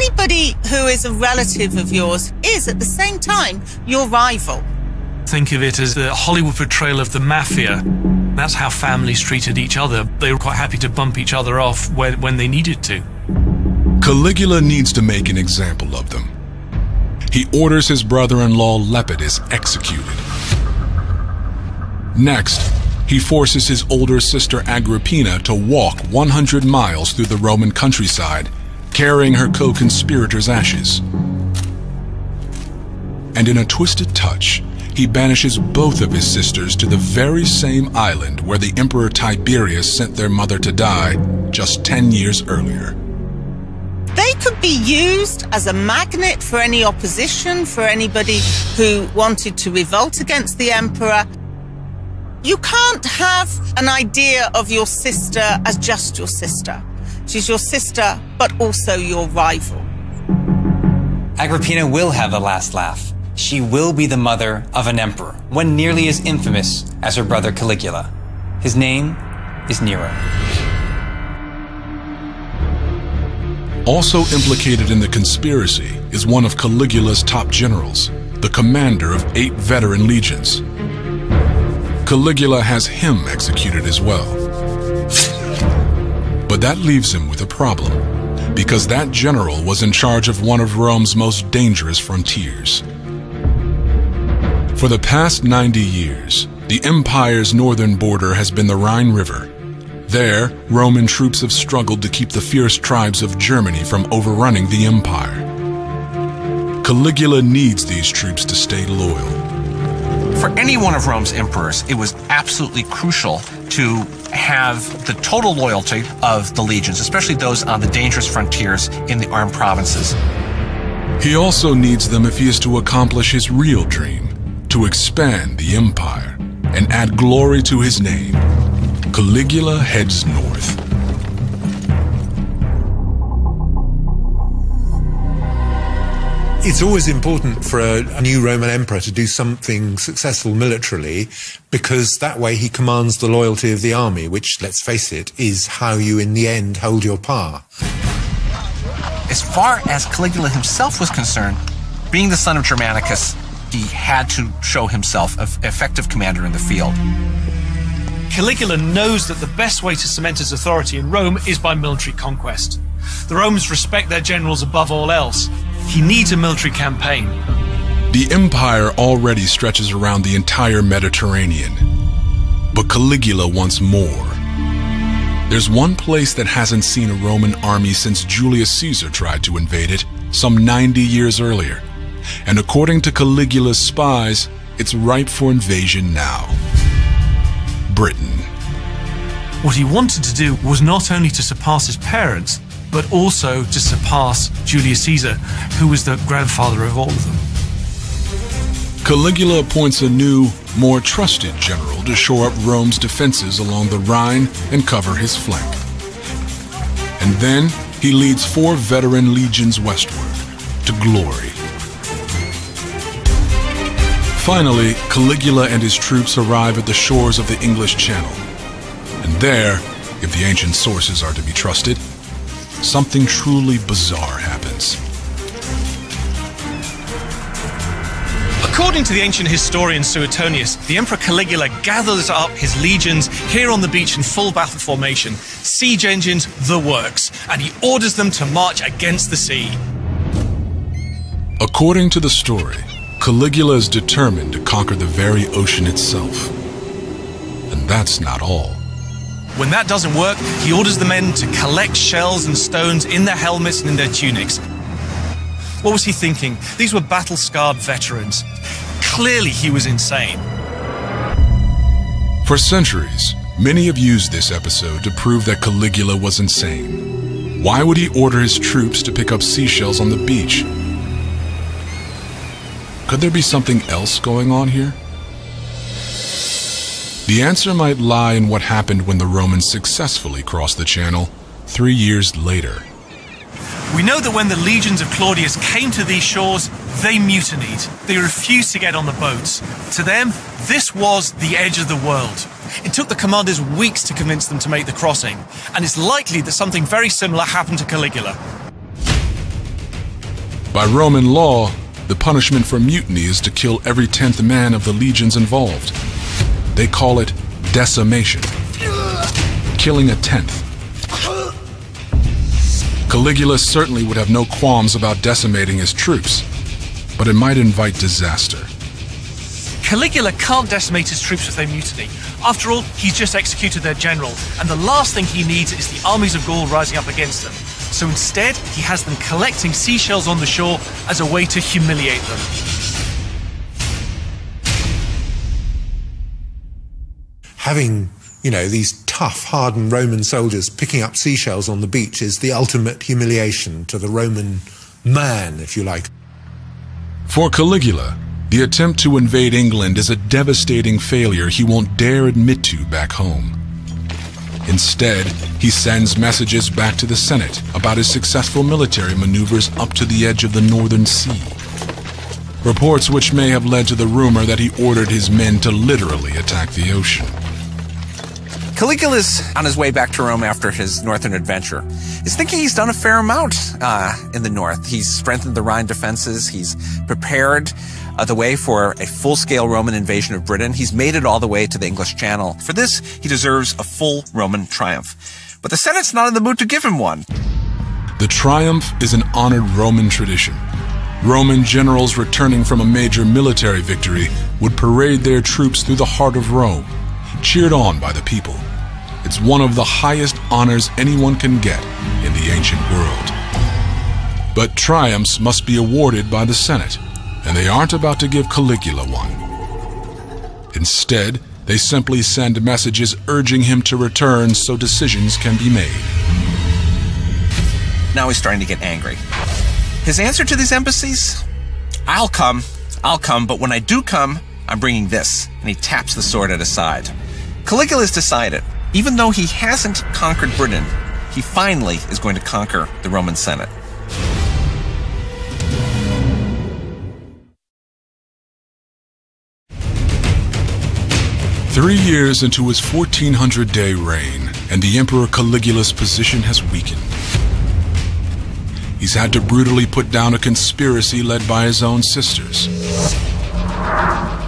Anybody who is a relative of yours is at the same time your rival. Think of it as the Hollywood portrayal of the mafia. That's how families treated each other. They were quite happy to bump each other off when, when they needed to. Caligula needs to make an example of them. He orders his brother-in-law Lepidus executed. Next, he forces his older sister Agrippina to walk 100 miles through the Roman countryside, carrying her co-conspirator's ashes. And in a twisted touch, he banishes both of his sisters to the very same island where the Emperor Tiberius sent their mother to die just 10 years earlier. They could be used as a magnet for any opposition, for anybody who wanted to revolt against the emperor. You can't have an idea of your sister as just your sister. She's your sister, but also your rival. Agrippina will have the last laugh. She will be the mother of an emperor, one nearly as infamous as her brother Caligula. His name is Nero. Also implicated in the conspiracy is one of Caligula's top generals, the commander of eight veteran legions. Caligula has him executed as well. But that leaves him with a problem, because that general was in charge of one of Rome's most dangerous frontiers. For the past 90 years, the empire's northern border has been the Rhine River. There, Roman troops have struggled to keep the fierce tribes of Germany from overrunning the empire. Caligula needs these troops to stay loyal. For any one of Rome's emperors, it was absolutely crucial to have the total loyalty of the legions, especially those on the dangerous frontiers in the armed provinces. He also needs them if he is to accomplish his real dream, to expand the empire and add glory to his name, Caligula heads north. It's always important for a, a, new Roman emperor to do something successful militarily because that way he commands the loyalty of the army, which, let's face it, is how you in the end hold your power. As far as Caligula himself was concerned, being the son of Germanicus, he had to show himself an effective commander in the field. Caligula knows that the best way to cement his authority in Rome is by military conquest. The Romans respect their generals above all else. He needs a military campaign. The empire already stretches around the entire Mediterranean. But Caligula wants more. There's one place that hasn't seen a Roman army since Julius Caesar tried to invade it some 90 years earlier. And according to Caligula's spies, it's ripe for invasion now. Britain. What he wanted to do was not only to surpass his parents, but also to surpass Julius Caesar, who was the grandfather of all of them. Caligula appoints a new, more trusted general to shore up Rome's defenses along the Rhine and cover his flank. And then he leads four veteran legions westward to glory. Finally, Caligula and his troops arrive at the shores of the English Channel. And there, if the ancient sources are to be trusted, something truly bizarre happens. According to the ancient historian Suetonius, the Emperor Caligula gathers up his legions here on the beach in full battle formation, siege engines, the works, and he orders them to march against the sea. According to the story, Caligula is determined to conquer the very ocean itself. And that's not all. When that doesn't work, he orders the men to collect shells and stones in their helmets and in their tunics. What was he thinking? These were battle scarred veterans. Clearly, he was insane. For centuries, many have used this episode to prove that Caligula was insane. Why would he order his troops to pick up seashells on the beach? Could there be something else going on here? The answer might lie in what happened when the Romans successfully crossed the Channel three years later. We know that when the legions of Claudius came to these shores, they mutinied. They refused to get on the boats. To them, this was the edge of the world. It took the commanders weeks to convince them to make the crossing, and it's likely that something very similar happened to Caligula. By Roman law, the punishment for mutiny is to kill every tenth man of the legions involved. They call it decimation, killing a tenth. Caligula certainly would have no qualms about decimating his troops, but it might invite disaster. Caligula can't decimate his troops if they mutiny. After all, he's just executed their general, and the last thing he needs is the armies of Gaul rising up against them. So instead, he has them collecting seashells on the shore as a way to humiliate them. Having, you know, these tough, hardened Roman soldiers picking up seashells on the beach is the ultimate humiliation to the Roman man, if you like. For Caligula, the attempt to invade England is a devastating failure he won't dare admit to back home. Instead, he sends messages back to the Senate about his successful military maneuvers up to the edge of the Northern Sea. Reports which may have led to the rumor that he ordered his men to literally attack the ocean. Caligula's on his way back to Rome after his northern adventure. He's thinking he's done a fair amount uh, in the north. He's strengthened the Rhine defenses. He's prepared uh, the way for a full-scale Roman invasion of Britain. He's made it all the way to the English Channel. For this, he deserves a full Roman triumph. But the Senate's not in the mood to give him one. The triumph is an honored Roman tradition. Roman generals returning from a major military victory would parade their troops through the heart of Rome, cheered on by the people. It's one of the highest honors anyone can get in the ancient world. But triumphs must be awarded by the Senate, and they aren't about to give Caligula one. Instead, they simply send messages urging him to return so decisions can be made. Now he's starting to get angry. His answer to these embassies? I'll come. I'll come, but when I do come, I'm bringing this. And he taps the sword at his side. Caligula's decided, even though he hasn't conquered Britain, he finally is going to conquer the Roman Senate. Three years into his 1400 day reign, and the Emperor Caligula's position has weakened. He's had to brutally put down a conspiracy led by his own sisters.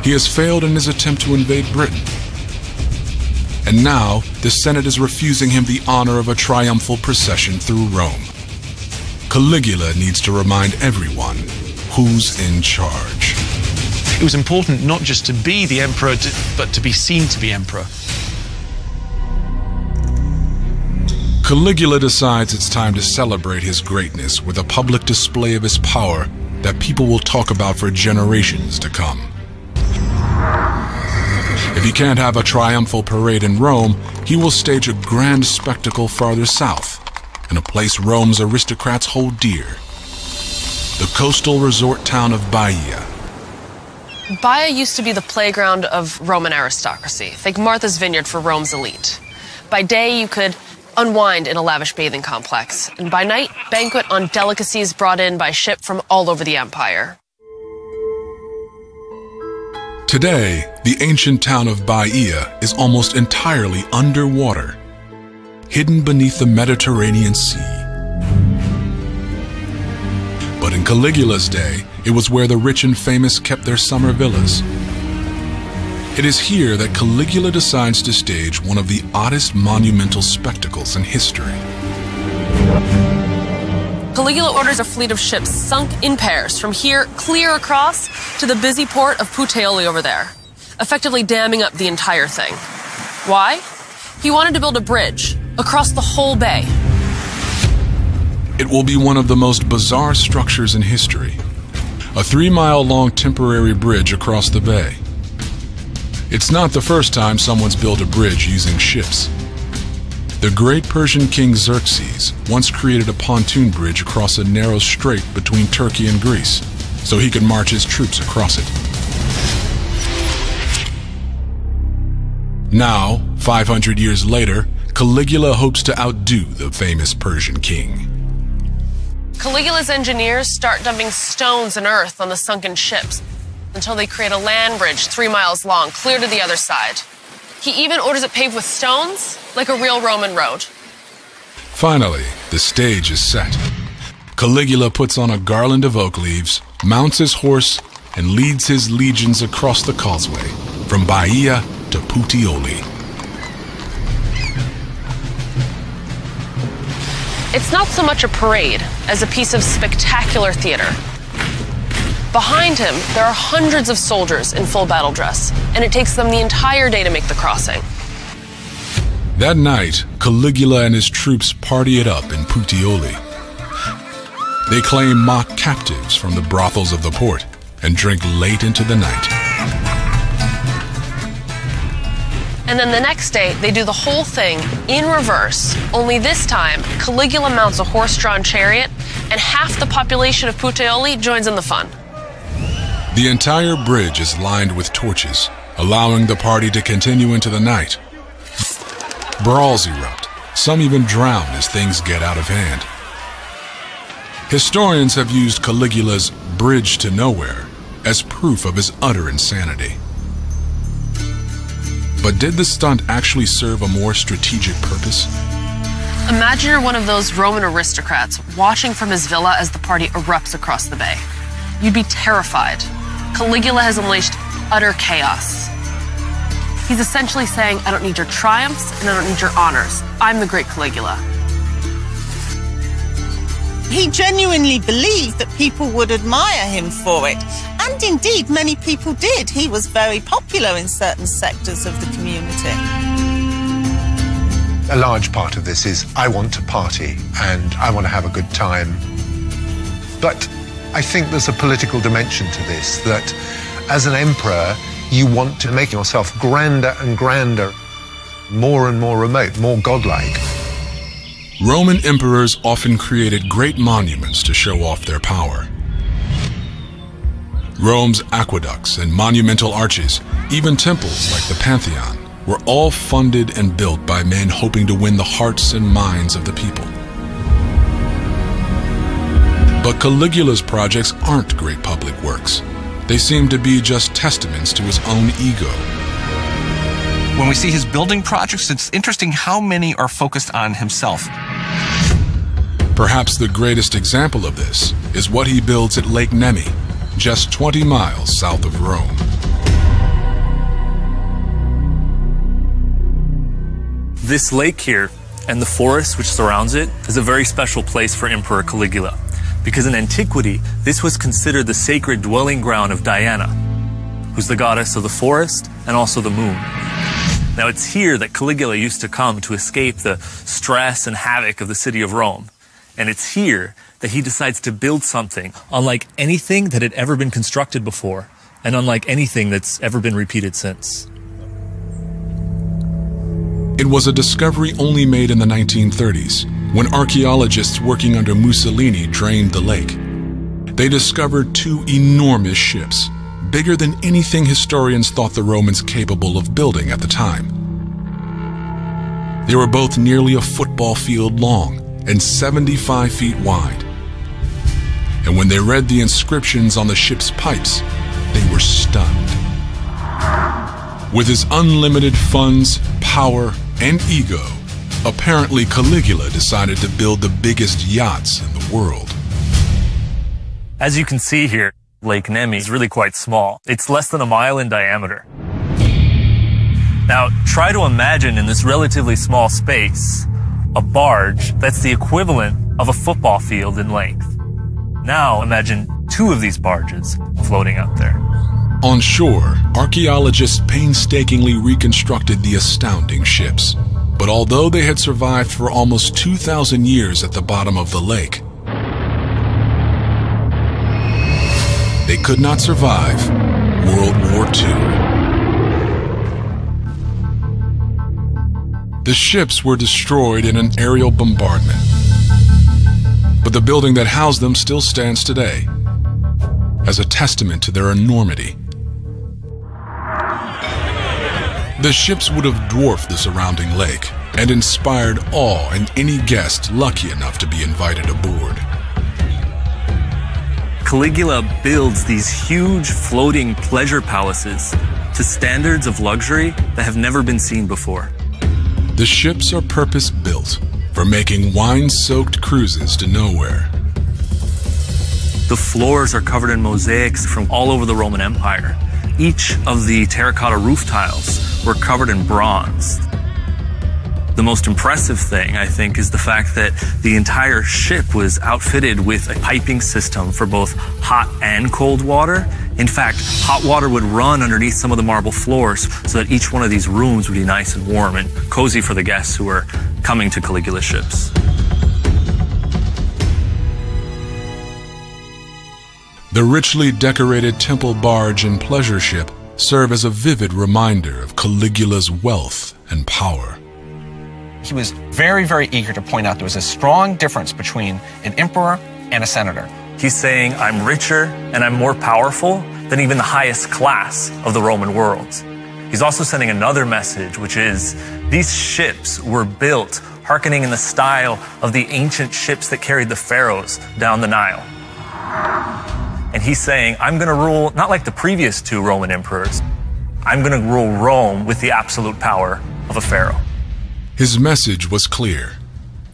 He has failed in his attempt to invade Britain. And now, the Senate is refusing him the honor of a triumphal procession through Rome. Caligula needs to remind everyone who's in charge. It was important not just to be the emperor, but to be seen to be emperor. Caligula decides it's time to celebrate his greatness with a public display of his power that people will talk about for generations to come. If he can't have a triumphal parade in Rome, he will stage a grand spectacle farther south, in a place Rome's aristocrats hold dear the coastal resort town of Baia. Baia used to be the playground of Roman aristocracy. Think Martha's Vineyard for Rome's elite. By day, you could unwind in a lavish bathing complex, and by night, banquet on delicacies brought in by ship from all over the empire. Today, the ancient town of Baia is almost entirely underwater, hidden beneath the Mediterranean Sea. But in Caligula's day, it was where the rich and famous kept their summer villas. It is here that Caligula decides to stage one of the oddest monumental spectacles in history. Caligula orders a fleet of ships sunk in pairs from here clear across to the busy port of Puteoli over there, effectively damming up the entire thing. Why? He wanted to build a bridge across the whole bay. It will be one of the most bizarre structures in history. A three mile long temporary bridge across the bay. It's not the first time someone's built a bridge using ships. The great Persian king Xerxes once created a pontoon bridge across a narrow strait between Turkey and Greece so he could march his troops across it. Now, 500 years later, Caligula hopes to outdo the famous Persian king. Caligula's engineers start dumping stones and earth on the sunken ships until they create a land bridge three miles long, clear to the other side. He even orders it paved with stones, like a real Roman road. Finally, the stage is set. Caligula puts on a garland of oak leaves, mounts his horse, and leads his legions across the causeway from Baia to Puteoli. It's not so much a parade as a piece of spectacular theater. Behind him, there are hundreds of soldiers in full battle dress, and it takes them the entire day to make the crossing. That night, Caligula and his troops party it up in Puteoli. They claim mock captives from the brothels of the port and drink late into the night. And then the next day, they do the whole thing in reverse, only this time, Caligula mounts a horse drawn chariot, and half the population of Puteoli joins in the fun. The entire bridge is lined with torches, allowing the party to continue into the night. Brawls erupt. Some even drown as things get out of hand. Historians have used Caligula's bridge to nowhere as proof of his utter insanity. But did the stunt actually serve a more strategic purpose? Imagine you're one of those Roman aristocrats watching from his villa as the party erupts across the bay. You'd be terrified. Caligula has unleashed utter chaos. He's essentially saying, I don't need your triumphs and I don't need your honors. I'm the great Caligula. He genuinely believed that people would admire him for it. And indeed, many people did. He was very popular in certain sectors of the community. A large part of this is I want to party and I want to have a good time. But I think there's a political dimension to this that as an emperor, you want to make yourself grander and grander, more and more remote, more godlike. Roman emperors often created great monuments to show off their power. Rome's aqueducts and monumental arches, even temples like the Pantheon, were all funded and built by men hoping to win the hearts and minds of the people. But Caligula's projects aren't great public works. They seem to be just testaments to his own ego. When we see his building projects, it's interesting how many are focused on himself. Perhaps the greatest example of this is what he builds at Lake Nemi, just 20 miles south of Rome. This lake here and the forest which surrounds it is a very special place for Emperor Caligula, because in antiquity, this was considered the sacred dwelling ground of Diana, who's the goddess of the forest and also the moon. Now, it's here that Caligula used to come to escape the stress and havoc of the city of Rome. And it's here that he decides to build something unlike anything that had ever been constructed before, and unlike anything that's ever been repeated since. It was a discovery only made in the 1930s, when archaeologists working under Mussolini drained the lake. They discovered two enormous ships, bigger than anything historians thought the Romans capable of building at the time. They were both nearly a football field long and 75 feet wide. And when they read the inscriptions on the ship's pipes, they were stunned. With his unlimited funds, power, and ego, apparently Caligula decided to build the biggest yachts in the world. As you can see here, Lake Nemi is really quite small. It's less than a mile in diameter. Now, try to imagine in this relatively small space a barge that's the equivalent of a football field in length. Now imagine two of these barges floating out there. On shore, archaeologists painstakingly reconstructed the astounding ships. But although they had survived for almost 2,000 years at the bottom of the lake, they could not survive World War II. The ships were destroyed in an aerial bombardment. But the building that housed them still stands today as a testament to their enormity. The ships would have dwarfed the surrounding lake and inspired awe in any guest lucky enough to be invited aboard. Caligula builds these huge floating pleasure palaces to standards of luxury that have never been seen before. The ships are purpose built for making wine soaked cruises to nowhere. The floors are covered in mosaics from all over the Roman Empire. Each of the terracotta roof tiles were covered in bronze. The most impressive thing, I think, is the fact that the entire ship was outfitted with a piping system for both hot and cold water. In fact, hot water would run underneath some of the marble floors so that each one of these rooms would be nice and warm and cozy for the guests who were coming to Caligula's ships. The richly decorated temple barge and pleasure ship serve as a vivid reminder of Caligula's wealth and power. He was very, very eager to point out there was a strong difference between an emperor and a senator. He's saying, I'm richer and I'm more powerful than even the highest class of the Roman world. He's also sending another message, which is these ships were built hearkening in the style of the ancient ships that carried the pharaohs down the Nile. And he's saying, I'm going to rule not like the previous two Roman emperors. I'm going to rule Rome with the absolute power of a pharaoh. His message was clear,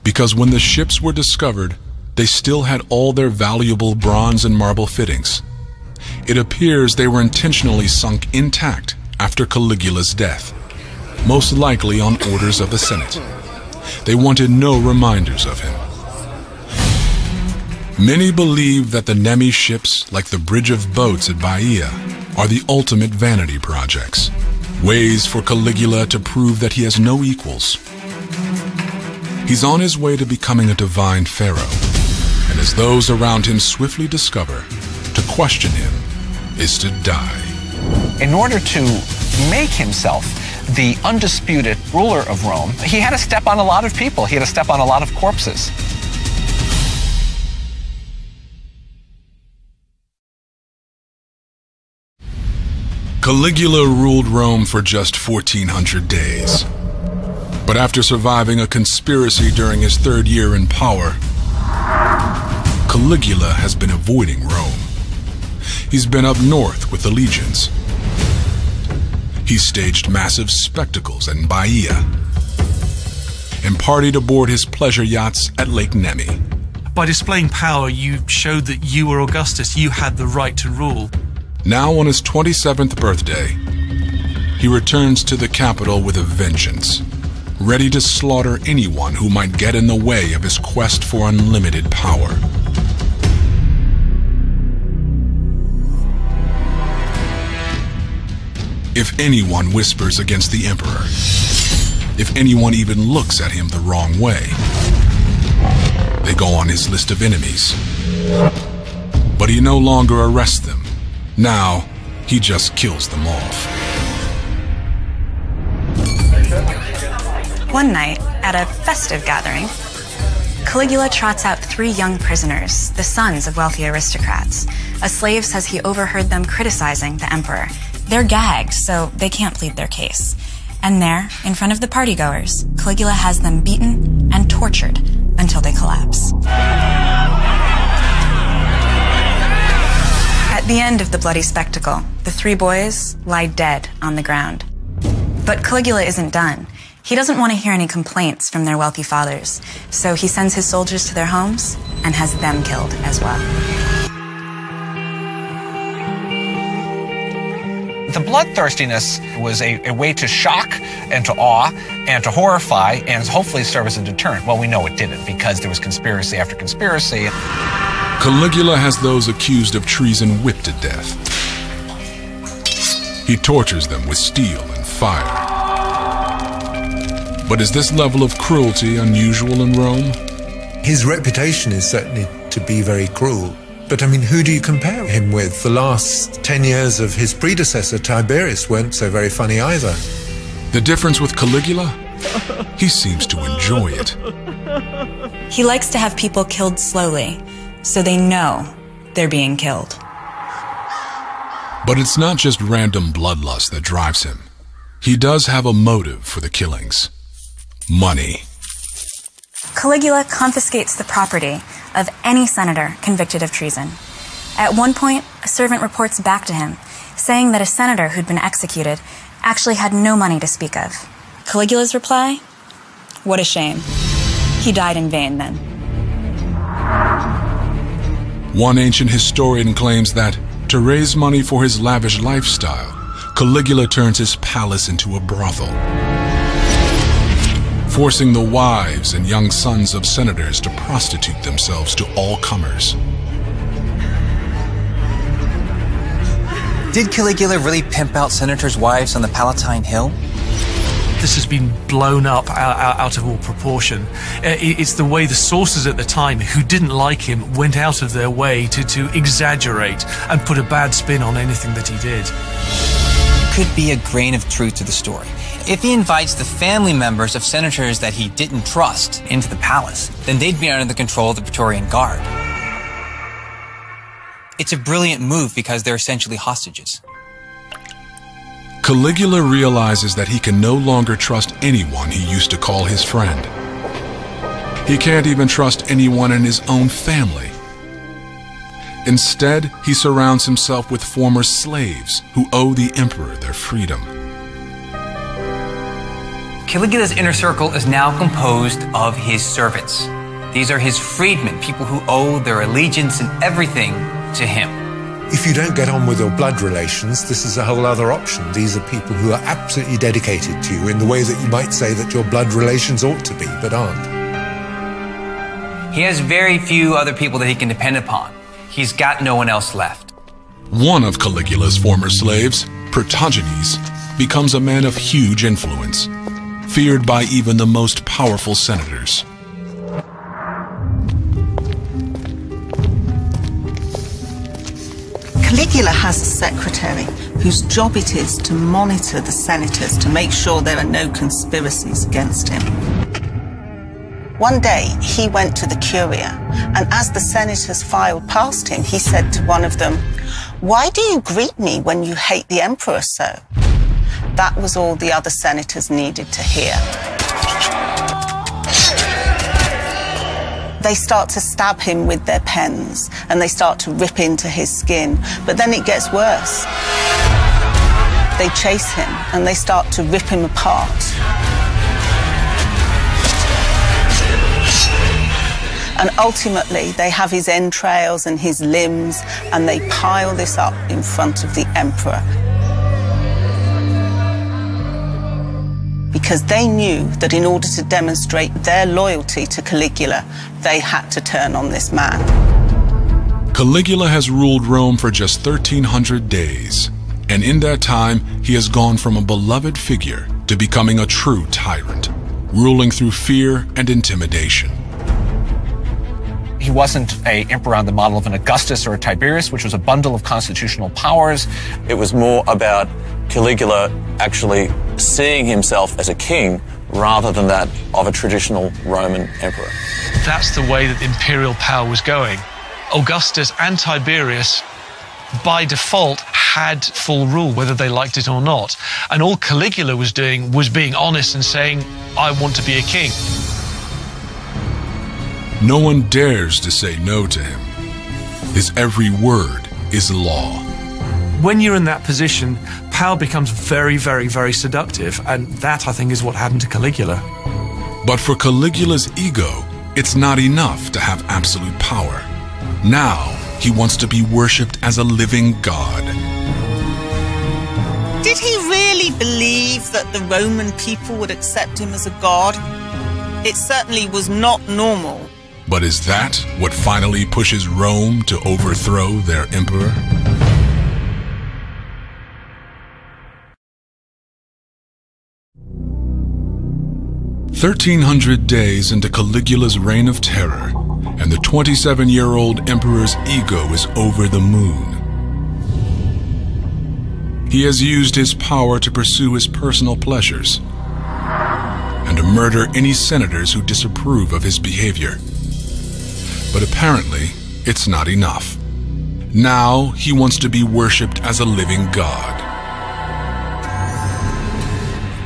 because when the ships were discovered, they still had all their valuable bronze and marble fittings. It appears they were intentionally sunk intact after Caligula's death, most likely on orders of the Senate. They wanted no reminders of him. Many believe that the Nemi ships, like the Bridge of Boats at Baia, are the ultimate vanity projects, ways for Caligula to prove that he has no equals. He's on his way to becoming a divine pharaoh, and as those around him swiftly discover, to question him is to die. In order to make himself the undisputed ruler of Rome, he had to step on a lot of people. He had to step on a lot of corpses. Caligula ruled Rome for just 1400 days. But after surviving a conspiracy during his third year in power, Caligula has been avoiding Rome. He's been up north with the legions. He staged massive spectacles in Baia and partied aboard his pleasure yachts at Lake Nemi. By displaying power, you showed that you were Augustus. You had the right to rule. Now, on his 27th birthday, he returns to the capital with a vengeance, ready to slaughter anyone who might get in the way of his quest for unlimited power. If anyone whispers against the Emperor, if anyone even looks at him the wrong way, they go on his list of enemies. But he no longer arrests them. Now, he just kills them off. One night, at a festive gathering, Caligula trots out three young prisoners, the sons of wealthy aristocrats. A slave says he overheard them criticizing the emperor. They're gagged, so they can't plead their case. And there, in front of the partygoers, Caligula has them beaten and tortured until they collapse. At the end of the bloody spectacle, the three boys lie dead on the ground. But Caligula isn't done. He doesn't want to hear any complaints from their wealthy fathers, so he sends his soldiers to their homes and has them killed as well. The bloodthirstiness was a, a, way to shock and to awe and to horrify and hopefully serve as a deterrent. Well, we know it didn't because there was conspiracy after conspiracy. Caligula has those accused of treason whipped to death. He tortures them with steel and fire. But is this level of cruelty unusual in Rome? His reputation is certainly to be very cruel. But I mean, who do you compare him with? The last 10 years of his predecessor, Tiberius, weren't so very funny either. The difference with Caligula? He seems to enjoy it. He likes to have people killed slowly, so they know they're being killed. But it's not just random bloodlust that drives him. He does have a motive for the killings money. Caligula confiscates the property of any senator convicted of treason. At one point, a servant reports back to him, saying that a senator who'd been executed actually had no money to speak of. Caligula's reply? What a shame. He died in vain then. One ancient historian claims that, to raise money for his lavish lifestyle, Caligula turns his palace into a brothel forcing the wives and young sons of senators to prostitute themselves to all comers. Did Caligula really pimp out senators' wives on the Palatine Hill? This has been blown up out, of all proportion. Uh, it's the way the sources at the time who didn't like him went out of their way to, to exaggerate and put a bad spin on anything that he did. Could be a grain of truth to the story. If he invites the family members of senators that he didn't trust into the palace, then they'd be under the control of the Praetorian Guard. It's a brilliant move because they're essentially hostages. Caligula realizes that he can no longer trust anyone he used to call his friend. He can't even trust anyone in his own family. Instead, he surrounds himself with former slaves who owe the emperor their freedom. Caligula's inner circle is now composed of his servants. These are his freedmen, people who owe their allegiance and everything to him. If you don't get on with your blood relations, this is a whole other option. These are people who are absolutely dedicated to you in the way that you might say that your blood relations ought to be, but aren't. He has very few other people that he can depend upon. He's got no one else left. One of Caligula's former slaves, Protogenes, becomes a man of huge influence feared by even the most powerful senators. Caligula has a secretary whose job it is to monitor the senators to make sure there are no conspiracies against him. One day, he went to the Curia, and as the senators filed past him, he said to one of them, Why do you greet me when you hate the emperor so? That was all the other senators needed to hear. They start to stab him with their pens and they start to rip into his skin. But then it gets worse. They chase him and they start to rip him apart. And ultimately, they have his entrails and his limbs, and they pile this up in front of the emperor. Because they knew that in order to demonstrate their loyalty to Caligula, they had to turn on this man. Caligula has ruled Rome for just 1,300 days, and in that time, he has gone from a beloved figure to becoming a true tyrant, ruling through fear and intimidation. He wasn't a emperor on the model of an Augustus or a Tiberius, which was a bundle of constitutional powers. It was more about Caligula actually seeing himself as a king rather than that of a traditional Roman emperor. That's the way that imperial power was going. Augustus and Tiberius, by default, had full rule, whether they liked it or not. And all Caligula was doing was being honest and saying, I want to be a king. No one dares to say no to him. His every word is law. When you're in that position, power becomes very, very, very seductive. And that, I think, is what happened to Caligula. But for Caligula's ego, it's not enough to have absolute power. Now, he wants to be worshipped as a living god. Did he really believe that the Roman people would accept him as a god? It certainly was not normal but is that what finally pushes Rome to overthrow their emperor? Thirteen hundred days into Caligula's reign of terror, and the 27-year-old emperor's ego is over the moon. He has used his power to pursue his personal pleasures and to murder any senators who disapprove of his behavior. But apparently, it's not enough. Now he wants to be worshipped as a living god.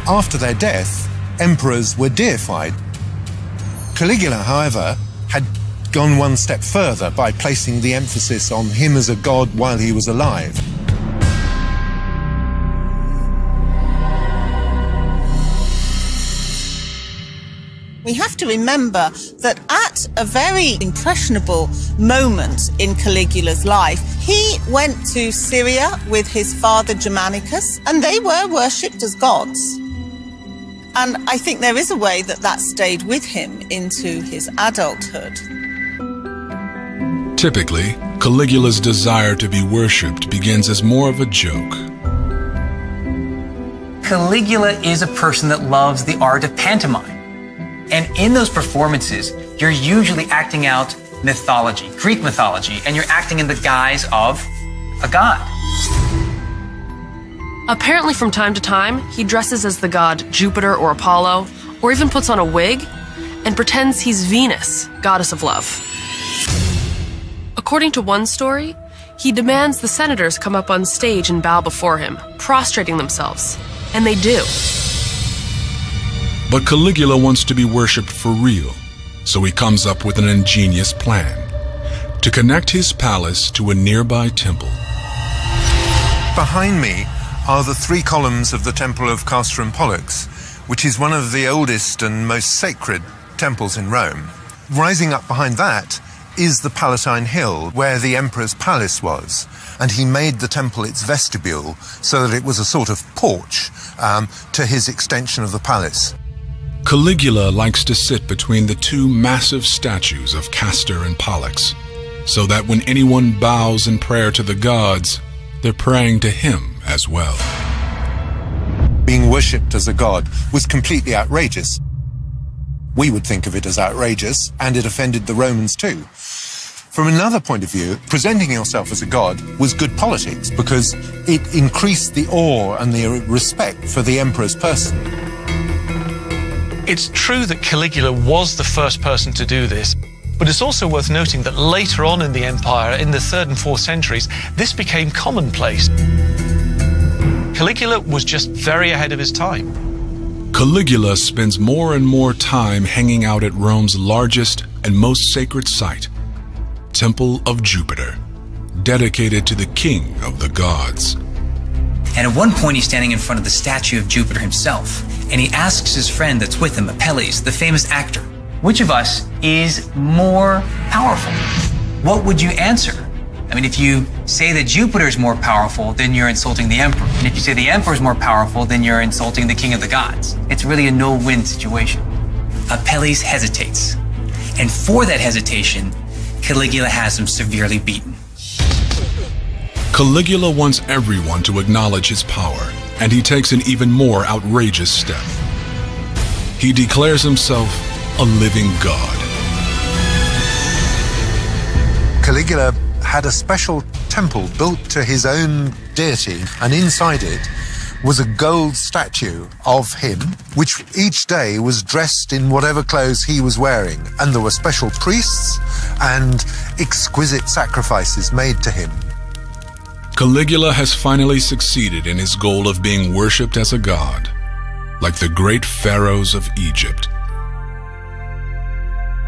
After their death, emperors were deified. Caligula, however, had gone one step further by placing the emphasis on him as a god while he was alive. We have to remember that at a very impressionable moment in Caligula's life, he went to Syria with his father Germanicus, and they were worshipped as gods. And I think there is a way that that stayed with him into his adulthood. Typically, Caligula's desire to be worshipped begins as more of a joke. Caligula is a person that loves the art of pantomime. And in those performances, you're usually acting out mythology, Greek mythology, and you're acting in the guise of a god. Apparently, from time to time, he dresses as the god Jupiter or Apollo, or even puts on a wig and pretends he's Venus, goddess of love. According to one story, he demands the senators come up on stage and bow before him, prostrating themselves. And they do. But Caligula wants to be worshipped for real, so he comes up with an ingenious plan to connect his palace to a nearby temple. Behind me are the three columns of the Temple of Castor and Pollux, which is one of the oldest and most sacred temples in Rome. Rising up behind that is the Palatine Hill, where the emperor's palace was. And he made the temple its vestibule so that it was a sort of porch um, to his extension of the palace. Caligula likes to sit between the two massive statues of Castor and Pollux, so that when anyone bows in prayer to the gods, they're praying to him as well. Being worshipped as a god was completely outrageous. We would think of it as outrageous, and it offended the Romans too. From another point of view, presenting yourself as a god was good politics because it increased the awe and the respect for the emperor's person. It's true that Caligula was the first person to do this, But it's also worth noting that later on in the empire, in the third and fourth centuries, this became commonplace. Caligula was just very ahead of his time. Caligula spends more and more time hanging out at Rome's largest and most sacred site, Temple of Jupiter, dedicated to the king of the gods. And at one point, he's standing in front of the statue of Jupiter himself, and he asks his friend that's with him, Apelles, the famous actor, which of us is more powerful? What would you answer? I mean, if you say that Jupiter is more powerful, then you're insulting the emperor. And if you say the emperor is more powerful, then you're insulting the king of the gods. It's really a no win situation. Apelles hesitates. And for that hesitation, Caligula has him severely beaten. Caligula wants everyone to acknowledge his power, and he takes an even more outrageous step. He declares himself a living god. Caligula had a special temple built to his own deity, and inside it was a gold statue of him, which each day was dressed in whatever clothes he was wearing. And there were special priests and exquisite sacrifices made to him. Caligula has finally succeeded in his goal of being worshipped as a god, like the great pharaohs of Egypt.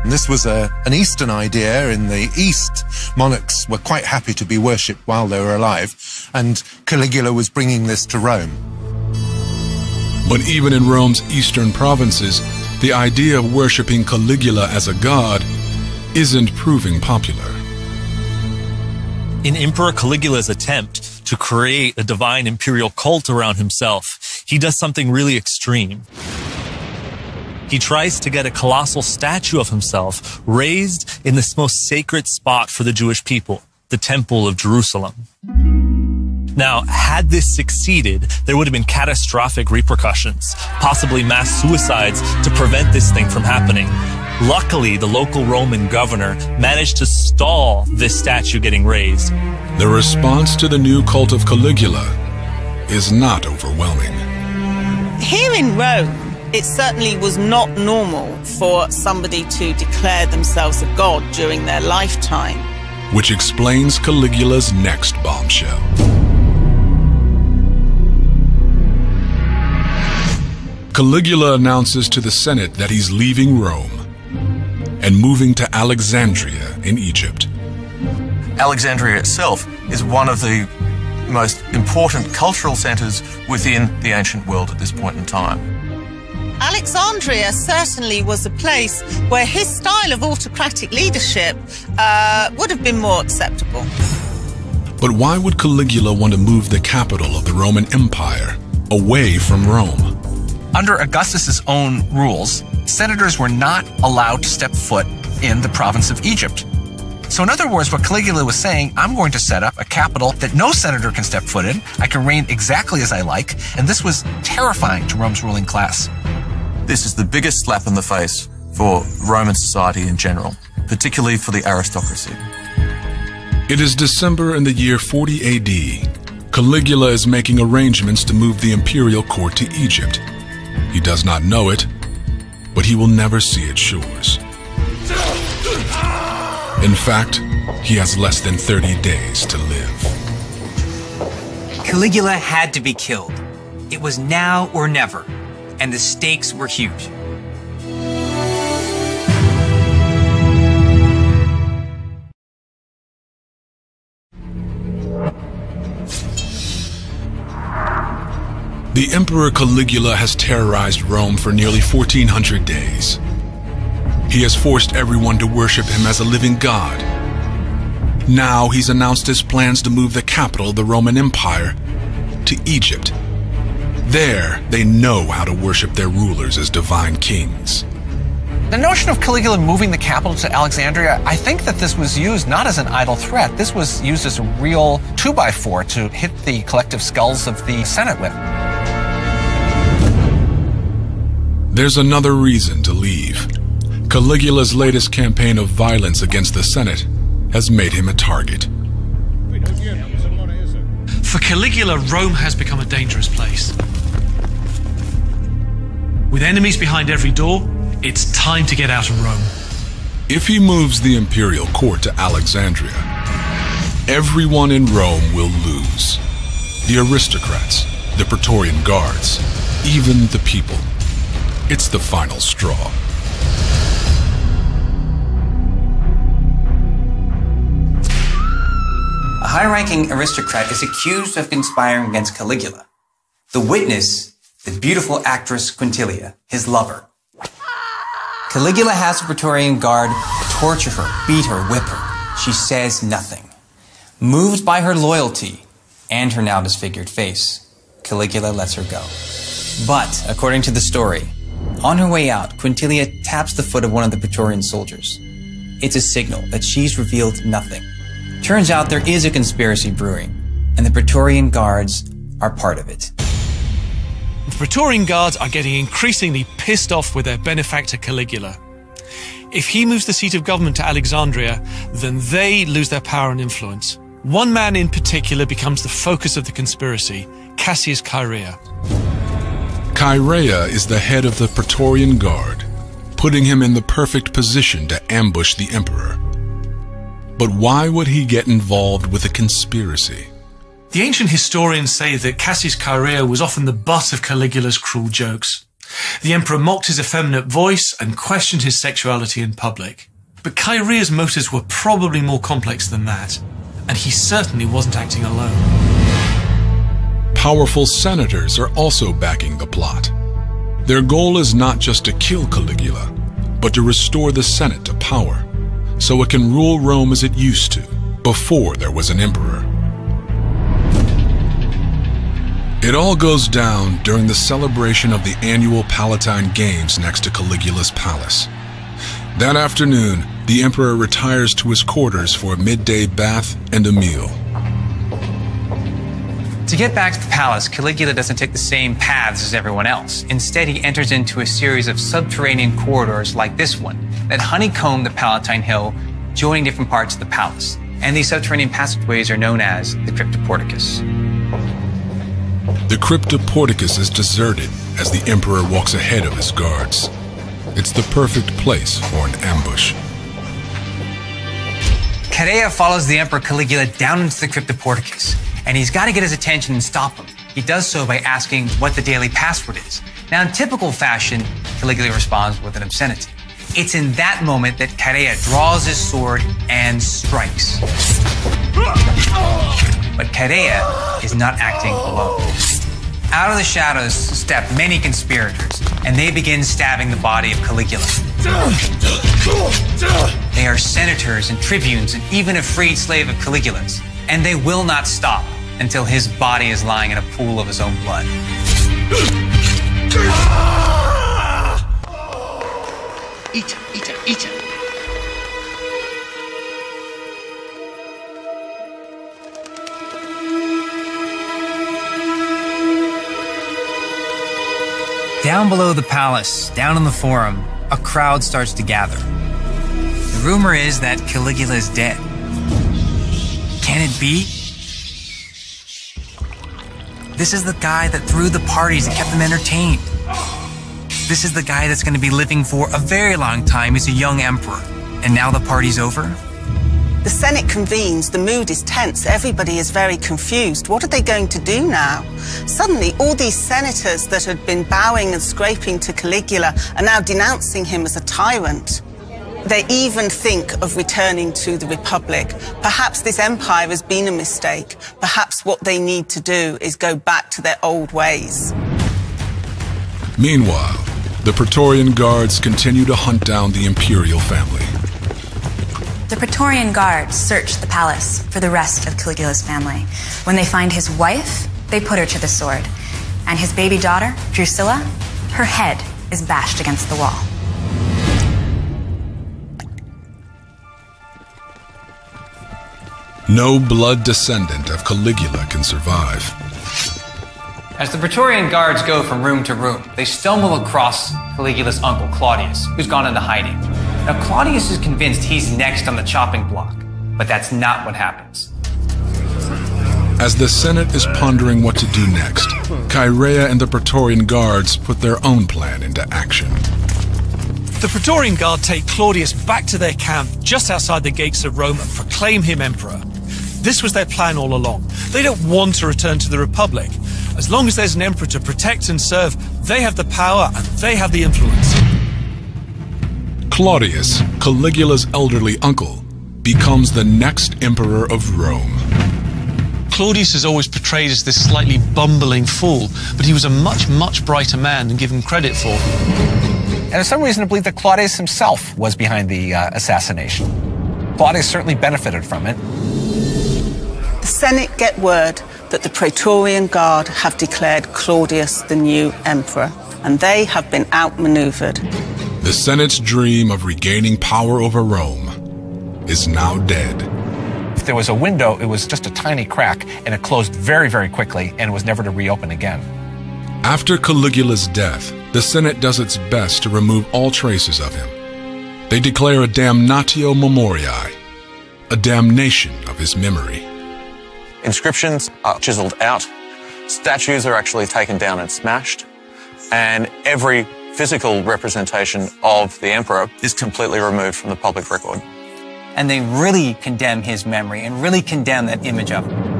This was a, an Eastern idea. In the East, monarchs were quite happy to be worshipped while they were alive, and Caligula was bringing this to Rome. But even in Rome's eastern provinces, the idea of worshipping Caligula as a god isn't proving popular. In Emperor Caligula's attempt to create a divine imperial cult around himself, he does something really extreme. He tries to get a colossal statue of himself raised in this most sacred spot for the Jewish people, the Temple of Jerusalem. Now, had this succeeded, there would have been catastrophic repercussions, possibly mass suicides to prevent this thing from happening. Luckily, the local Roman governor managed to stall this statue getting raised. The response to the new cult of Caligula is not overwhelming. Here in Rome, it certainly was not normal for somebody to declare themselves a god during their lifetime. Which explains Caligula's next bombshell. Caligula announces to the Senate that he's leaving Rome and moving to Alexandria in Egypt. Alexandria itself is one of the most important cultural centers within the ancient world at this point in time. Alexandria certainly was a place where his style of autocratic leadership uh, would have been more acceptable. But why would Caligula want to move the capital of the Roman Empire away from Rome? Under Augustus's own rules, senators were not allowed to step foot in the province of Egypt. So, in other words, what Caligula was saying, I'm going to set up a capital that no senator can step foot in. I can reign exactly as I like. And this was terrifying to Rome's ruling class. This is the biggest slap in the face for Roman society in general, particularly for the aristocracy. It is December in the year 40 AD. Caligula is making arrangements to move the imperial court to Egypt. He does not know it, but he will never see its shores. In fact, he has less than 30 days to live. Caligula had to be killed. It was now or never, and the stakes were huge. The Emperor Caligula has terrorized Rome for nearly 1400 days. He has forced everyone to worship him as a living god. Now he's announced his plans to move the capital of the Roman Empire to Egypt. There, they know how to worship their rulers as divine kings. The notion of Caligula moving the capital to Alexandria, I think that this was used not as an idle threat. This was used as a real two by four to hit the collective skulls of the Senate with. There's another reason to leave. Caligula's latest campaign of violence against the Senate has made him a target. For Caligula, Rome has become a dangerous place. With enemies behind every door, it's time to get out of Rome. If he moves the imperial court to Alexandria, everyone in Rome will lose. The aristocrats, the Praetorian guards, even the people. It's the final straw. A high ranking aristocrat is accused of conspiring against Caligula. The witness, the beautiful actress Quintilia, his lover. Caligula has the Praetorian Guard torture her, beat her, whip her. She says nothing. Moved by her loyalty and her now disfigured face, Caligula lets her go. But, according to the story, on her way out, Quintilia taps the foot of one of the Praetorian soldiers. It's a signal that she's revealed nothing. Turns out there is a conspiracy brewing, and the Praetorian guards are part of it. The Praetorian guards are getting increasingly pissed off with their benefactor Caligula. If he moves the seat of government to Alexandria, then they lose their power and influence. One man in particular becomes the focus of the conspiracy, Cassius Chaerea. Chaerea is the head of the Praetorian Guard, putting him in the perfect position to ambush the emperor. But why would he get involved with a conspiracy? The ancient historians say that Cassius Chaerea was often the butt of Caligula's cruel jokes. The emperor mocked his effeminate voice and questioned his sexuality in public. But Chaerea's motives were probably more complex than that, and he certainly wasn't acting alone. Powerful senators are also backing the plot. Their goal is not just to kill Caligula, but to restore the Senate to power, so it can rule Rome as it used to, before there was an emperor. It all goes down during the celebration of the annual Palatine Games next to Caligula's palace. That afternoon, the emperor retires to his quarters for a midday bath and a meal. To get back to the palace, Caligula doesn't take the same paths as everyone else. Instead, he enters into a series of subterranean corridors like this one that honeycomb the Palatine Hill, joining different parts of the palace. And these subterranean passageways are known as the Cryptoporticus. The Cryptoporticus is deserted as the emperor walks ahead of his guards. It's the perfect place for an ambush. Chaerea follows the Emperor Caligula down into the Cryptoporticus, and he's got to get his attention and stop him. He does so by asking what the daily password is. Now, in typical fashion, Caligula responds with an obscenity. It's in that moment that Chaerea draws his sword and strikes. But Chaerea is not acting alone. Out of the shadows step many conspirators, and they begin stabbing the body of Caligula. They are senators and tribunes and even a freed slave of Caligula's, and they will not stop until his body is lying in a pool of his own blood. Eat eat eat. Down below the palace, down in the forum, a crowd starts to gather. The rumor is that Caligula is dead. Can it be? This is the guy that threw the parties and kept them entertained. This is the guy that's going to be living for a very long time as a young emperor. And now the party's over? The Senate convenes, the mood is tense, everybody is very confused. What are they going to do now? Suddenly, all these senators that had been bowing and scraping to Caligula are now denouncing him as a tyrant. They even think of returning to the Republic. Perhaps this empire has been a mistake. Perhaps what they need to do is go back to their old ways. Meanwhile, the Praetorian Guards continue to hunt down the imperial family. The Praetorian guards search the palace for the rest of Caligula's family. When they find his wife, they put her to the sword. And his baby daughter, Drusilla, her head is bashed against the wall. No blood descendant of Caligula can survive. As the Praetorian guards go from room to room, they stumble across Caligula's uncle, Claudius, who's gone into hiding. Now, Claudius is convinced he's next on the chopping block, but that's not what happens. As the Senate is pondering what to do next, Chaerea and the Praetorian Guards put their own plan into action. The Praetorian Guard take Claudius back to their camp just outside the gates of Rome and proclaim him emperor. This was their plan all along. They don't want to return to the Republic. As long as there's an emperor to protect and serve, they have the power and they have the influence. Claudius, Caligula's elderly uncle, becomes the next emperor of Rome. Claudius is always portrayed as this slightly bumbling fool, but he was a much, much brighter man than given credit for. And there's some reason to believe that Claudius himself was behind the uh, assassination. Claudius certainly benefited from it. The Senate get word that the Praetorian Guard have declared Claudius the new emperor, and they have been outmaneuvered. The Senate's dream of regaining power over Rome is now dead. If there was a window, it was just a tiny crack, and it closed very, very quickly, and was never to reopen again. After Caligula's death, the Senate does its best to remove all traces of him. They declare a damnatio memoriae, a damnation of his memory. Inscriptions are chiseled out, statues are actually taken down and smashed, and every physical representation of the emperor is completely removed from the public record. And they really condemn his memory and really condemn that image of him.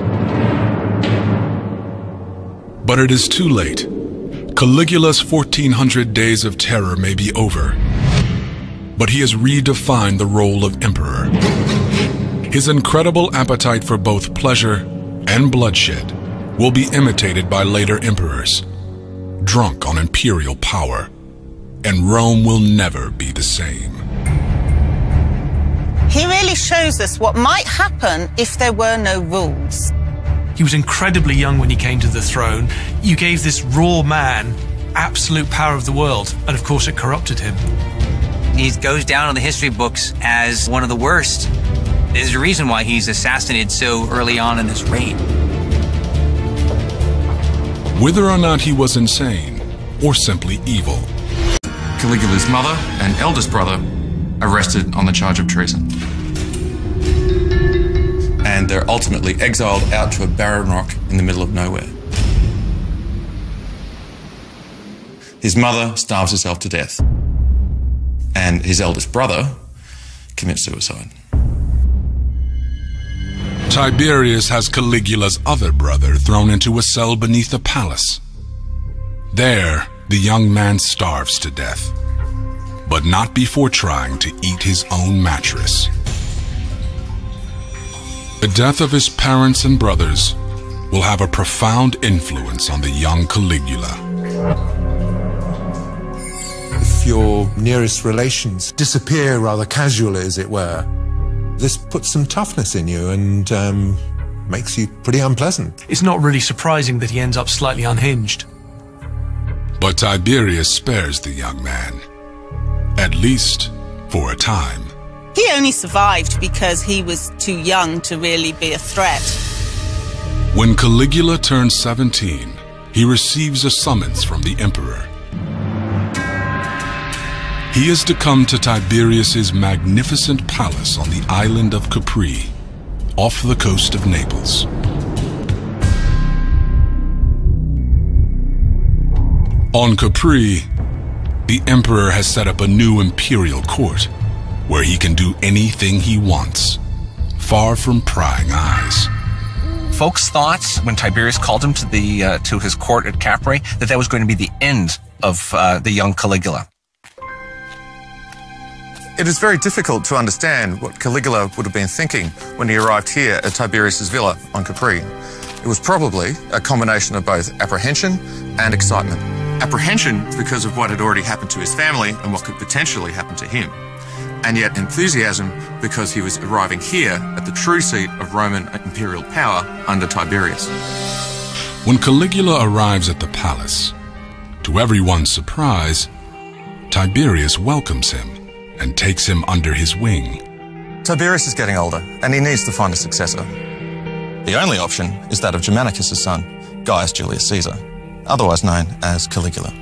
But it is too late. Caligula's 1400 days of terror may be over. But he has redefined the role of emperor. His incredible appetite for both pleasure and bloodshed will be imitated by later emperors, drunk on imperial power, and Rome will never be the same. He really shows us what might happen if there were no rules. He was incredibly young when he came to the throne. You gave this raw man absolute power of the world, and of course, it corrupted him. He goes down in the history books as one of the worst. There's a reason why he's assassinated so early on in this reign. Whether or not he was insane or simply evil, Caligula's mother and eldest brother arrested on the charge of treason. And they're ultimately exiled out to a barren rock in the middle of nowhere. His mother starves herself to death, and his eldest brother commits suicide. Tiberius has Caligula's other brother thrown into a cell beneath a palace. There, the young man starves to death, but not before trying to eat his own mattress. The death of his parents and brothers will have a profound influence on the young Caligula. If your nearest relations disappear rather casually, as it were, this puts some toughness in you and um, makes you pretty unpleasant. It's not really surprising that he ends up slightly unhinged. But Tiberius spares the young man, at least for a time. He only survived because he was too young to really be a threat. When Caligula turns 17, he receives a summons from the emperor. He is to come to Tiberius's magnificent palace on the island of Capri, off the coast of Naples. On Capri, the emperor has set up a new imperial court where he can do anything he wants, far from prying eyes. Folks thought when Tiberius called him to the uh, to his court at Capri that that was going to be the end of uh, the young Caligula. It is very difficult to understand what Caligula would have been thinking when he arrived here at Tiberius's villa on Capri. It was probably a combination of both apprehension and excitement. Apprehension because of what had already happened to his family and what could potentially happen to him. And yet enthusiasm because he was arriving here at the true seat of Roman imperial power under Tiberius. When Caligula arrives at the palace, to everyone's surprise, Tiberius welcomes him and takes him under his wing. Tiberius is getting older, and he needs to find a successor. The only option is that of Germanicus' son, Gaius Julius Caesar, otherwise known as Caligula.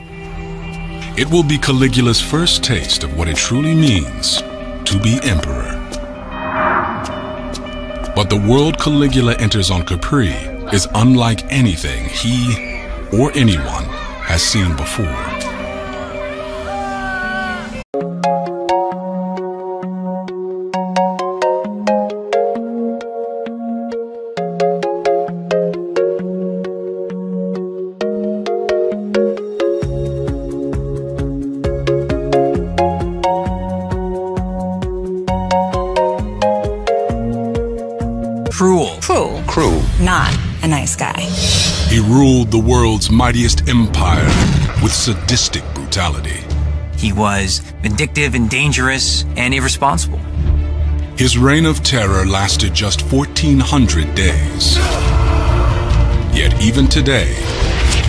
It will be Caligula's first taste of what it truly means to be emperor. But the world Caligula enters on Capri is unlike anything he or anyone has seen before. Mightiest empire with sadistic brutality. He was vindictive and dangerous and irresponsible. His reign of terror lasted just 1,400 days. Yet even today,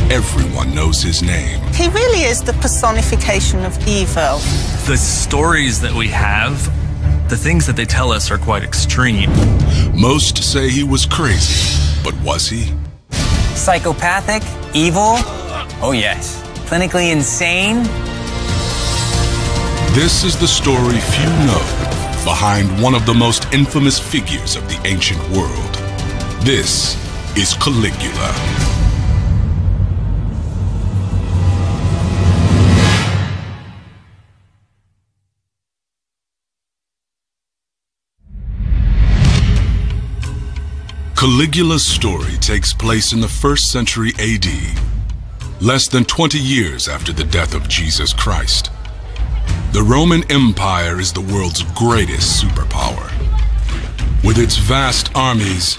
everyone knows his name. He really is the personification of evil. The stories that we have, the things that they tell us are quite extreme. Most say he was crazy, but was he? Psychopathic? Evil? Oh, yes. Clinically insane? This is the story few know behind one of the most infamous figures of the ancient world. This is Caligula. Caligula's story takes place in the first century AD, less than 20 years after the death of Jesus Christ. The Roman Empire is the world's greatest superpower. With its vast armies,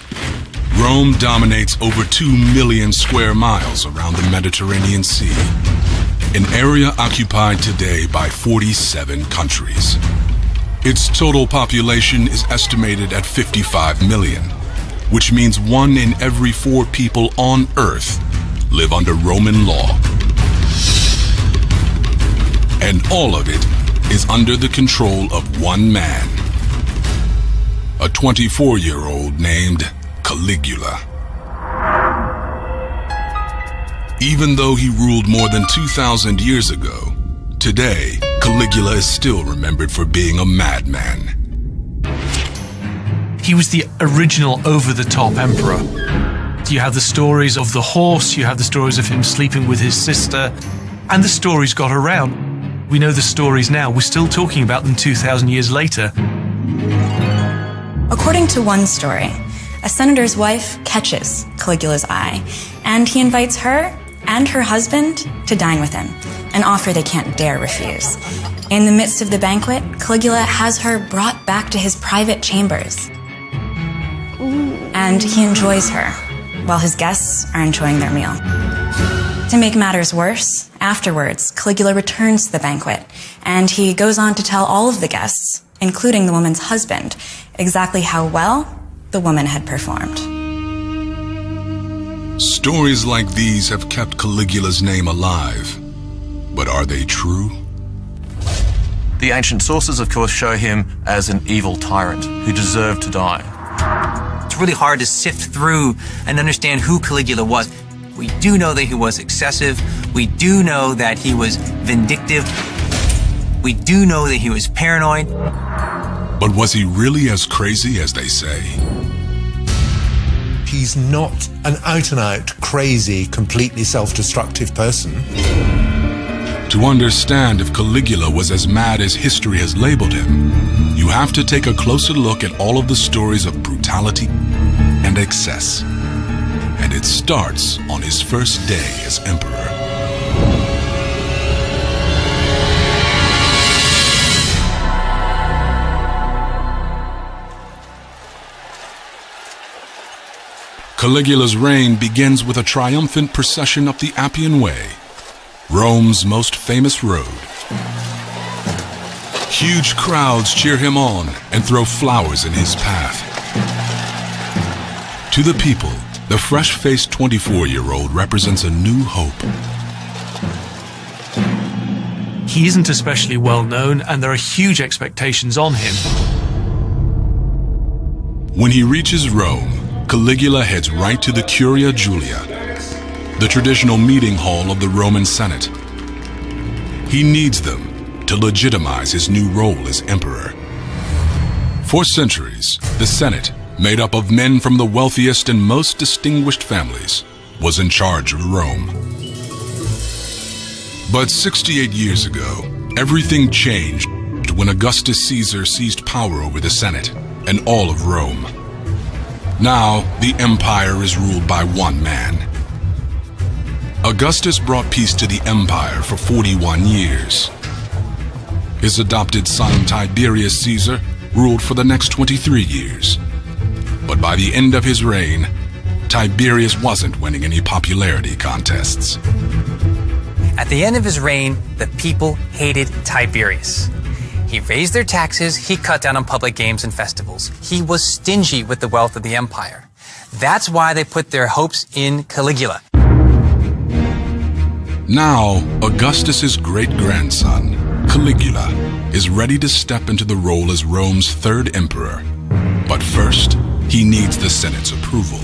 Rome dominates over 2 million square miles around the Mediterranean Sea, an area occupied today by 47 countries. Its total population is estimated at 55 million, which means one in every four people on Earth live under Roman law. And all of it is under the control of one man, a 24 year old named Caligula. Even though he ruled more than 2,000 years ago, today Caligula is still remembered for being a madman. He was the original over the top emperor. You have the stories of the horse, you have the stories of him sleeping with his sister, and the stories got around. We know the stories now, we're still talking about them 2,000 years later. According to one story, a senator's wife catches Caligula's eye, and he invites her and her husband to dine with him, an offer they can't dare refuse. In the midst of the banquet, Caligula has her brought back to his private chambers. And he enjoys her, while his guests are enjoying their meal. To make matters worse, afterwards, Caligula returns to the banquet, and he goes on to tell all of the guests, including the woman's husband, exactly how well the woman had performed. Stories like these have kept Caligula's name alive. But are they true? The ancient sources, of course, show him as an evil tyrant who deserved to die. It's really hard to sift through and understand who Caligula was. We do know that he was excessive. We do know that he was vindictive. We do know that he was paranoid. But was he really as crazy as they say? He's not an out and out crazy, completely self destructive person. To understand if Caligula was as mad as history has labeled him, you have to take a closer look at all of the stories of brutality and excess. And it starts on his first day as emperor. Caligula's reign begins with a triumphant procession up the Appian Way, Rome's most famous road. Huge crowds cheer him on and throw flowers in his path. To the people, the fresh-faced 24-year-old represents a new hope. He isn't especially well known, and there are huge expectations on him. When he reaches Rome, Caligula heads right to the Curia Julia, the traditional meeting hall of the Roman Senate. He needs them to legitimize his new role as emperor. For centuries, the Senate, made up of men from the wealthiest and most distinguished families, was in charge of Rome. But 68 years ago, everything changed when Augustus Caesar seized power over the Senate and all of Rome. Now, the empire is ruled by one man. Augustus brought peace to the empire for 41 years. His adopted son Tiberius Caesar ruled for the next 23 years. But by the end of his reign, Tiberius wasn't winning any popularity contests. At the end of his reign, the people hated Tiberius. He raised their taxes, he cut down on public games and festivals. He was stingy with the wealth of the empire. That's why they put their hopes in Caligula. Now, Augustus's great-grandson, Caligula, is ready to step into the role as Rome's third emperor. But first, he needs the Senate's approval.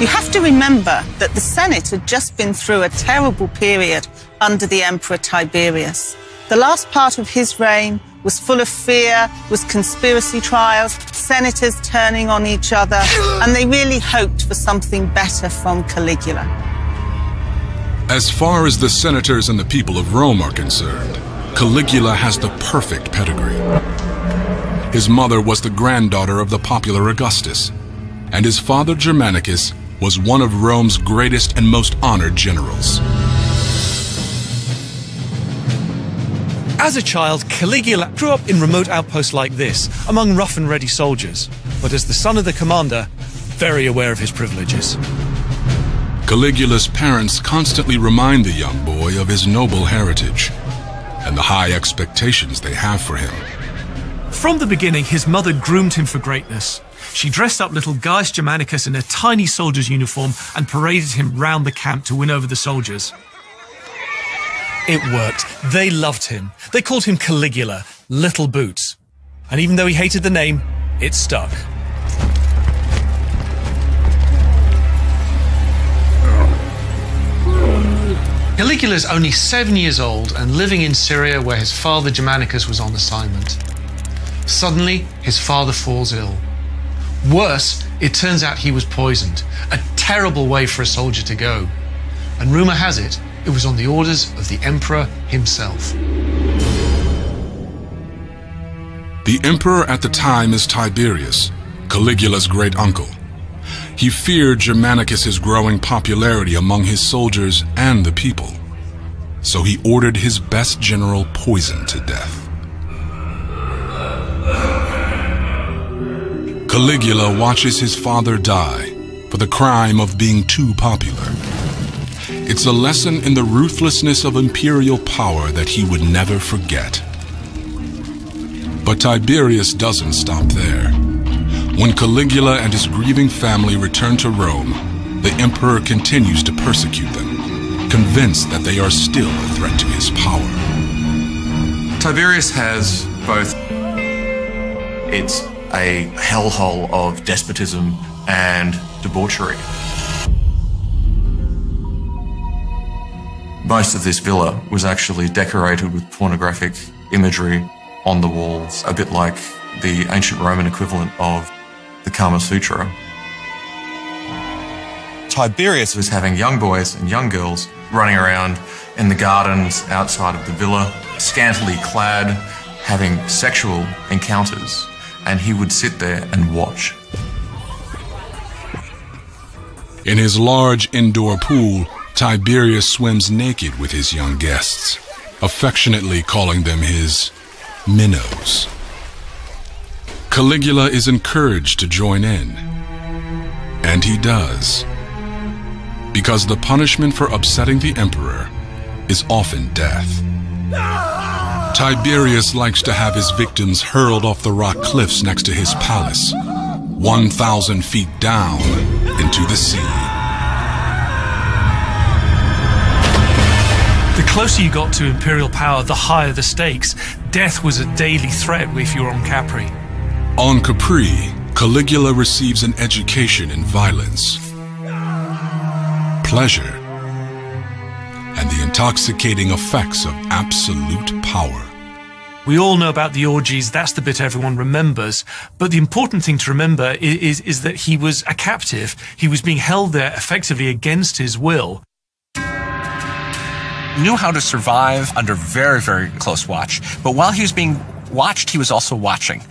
You have to remember that the Senate had just been through a terrible period under the Emperor Tiberius. The last part of his reign was full of fear, was conspiracy trials, senators turning on each other, and they really hoped for something better from Caligula. As far as the senators and the people of Rome are concerned, Caligula has the perfect pedigree. His mother was the granddaughter of the popular Augustus, and his father Germanicus was one of Rome's greatest and most honored generals. As a child, Caligula grew up in remote outposts like this, among rough and ready soldiers. But as the son of the commander, very aware of his privileges. Caligula's parents constantly remind the young boy of his noble heritage and the high expectations they have for him. From the beginning, his mother groomed him for greatness. She dressed up little Gaius Germanicus in a tiny soldier's uniform and paraded him round the camp to win over the soldiers. It worked. They loved him. They called him Caligula, Little Boots. And even though he hated the name, it stuck. Caligula is only seven years old and living in Syria where his father Germanicus was on assignment. Suddenly, his father falls ill. Worse, it turns out he was poisoned, a terrible way for a soldier to go. And rumor has it, it was on the orders of the emperor himself. The emperor at the time is Tiberius, Caligula's great uncle. He feared Germanicus's growing popularity among his soldiers and the people, so he ordered his best general poisoned to death. Caligula watches his father die for the crime of being too popular. It's a lesson in the ruthlessness of imperial power that he would never forget. But Tiberius doesn't stop there. When Caligula and his grieving family return to Rome, the emperor continues to persecute them, convinced that they are still a threat to his power. Tiberius has both. It's a hellhole of despotism and debauchery. Most of this villa was actually decorated with pornographic imagery on the walls, a bit like the ancient Roman equivalent of the Kama Sutra. Tiberius was having young boys and young girls running around in the gardens outside of the villa, scantily clad, having sexual encounters, and he would sit there and watch. In his large indoor pool, Tiberius swims naked with his young guests, affectionately calling them his minnows. Caligula is encouraged to join in, and he does, because the punishment for upsetting the emperor is often death. Tiberius likes to have his victims hurled off the rock cliffs next to his palace, 1,000 feet down into the sea. The closer you got to imperial power, the higher the stakes. Death was a daily threat if you were on Capri. On Capri, Caligula receives an education in violence, pleasure, and the intoxicating effects of absolute power. We all know about the orgies, that's the bit everyone remembers. But the important thing to remember is, is, is that he was a captive. He was being held there effectively against his will. Knew how to survive under very, very close watch. But while he was being watched, he was also watching.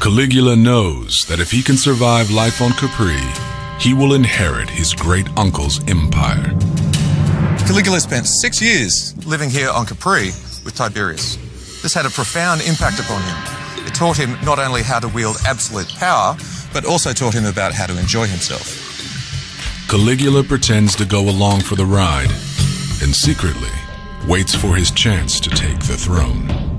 Caligula knows that if he can survive life on Capri, he will inherit his great uncle's empire. Caligula spent six years living here on Capri with Tiberius. This had a profound impact upon him. It taught him not only how to wield absolute power, but also taught him about how to enjoy himself. Caligula pretends to go along for the ride and secretly waits for his chance to take the throne.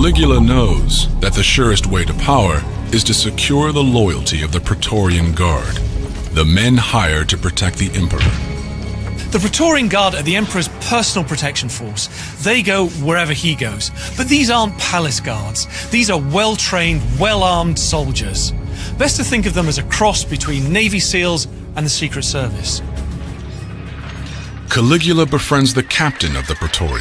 Caligula knows that the surest way to power is to secure the loyalty of the Praetorian Guard, the men hired to protect the emperor. The Praetorian Guard are the Emperor's personal protection force. They go wherever he goes. But these aren't palace guards. These are well trained, well armed soldiers. Best to think of them as a cross between Navy SEALs and the Secret Service. Caligula befriends the captain of the Praetorian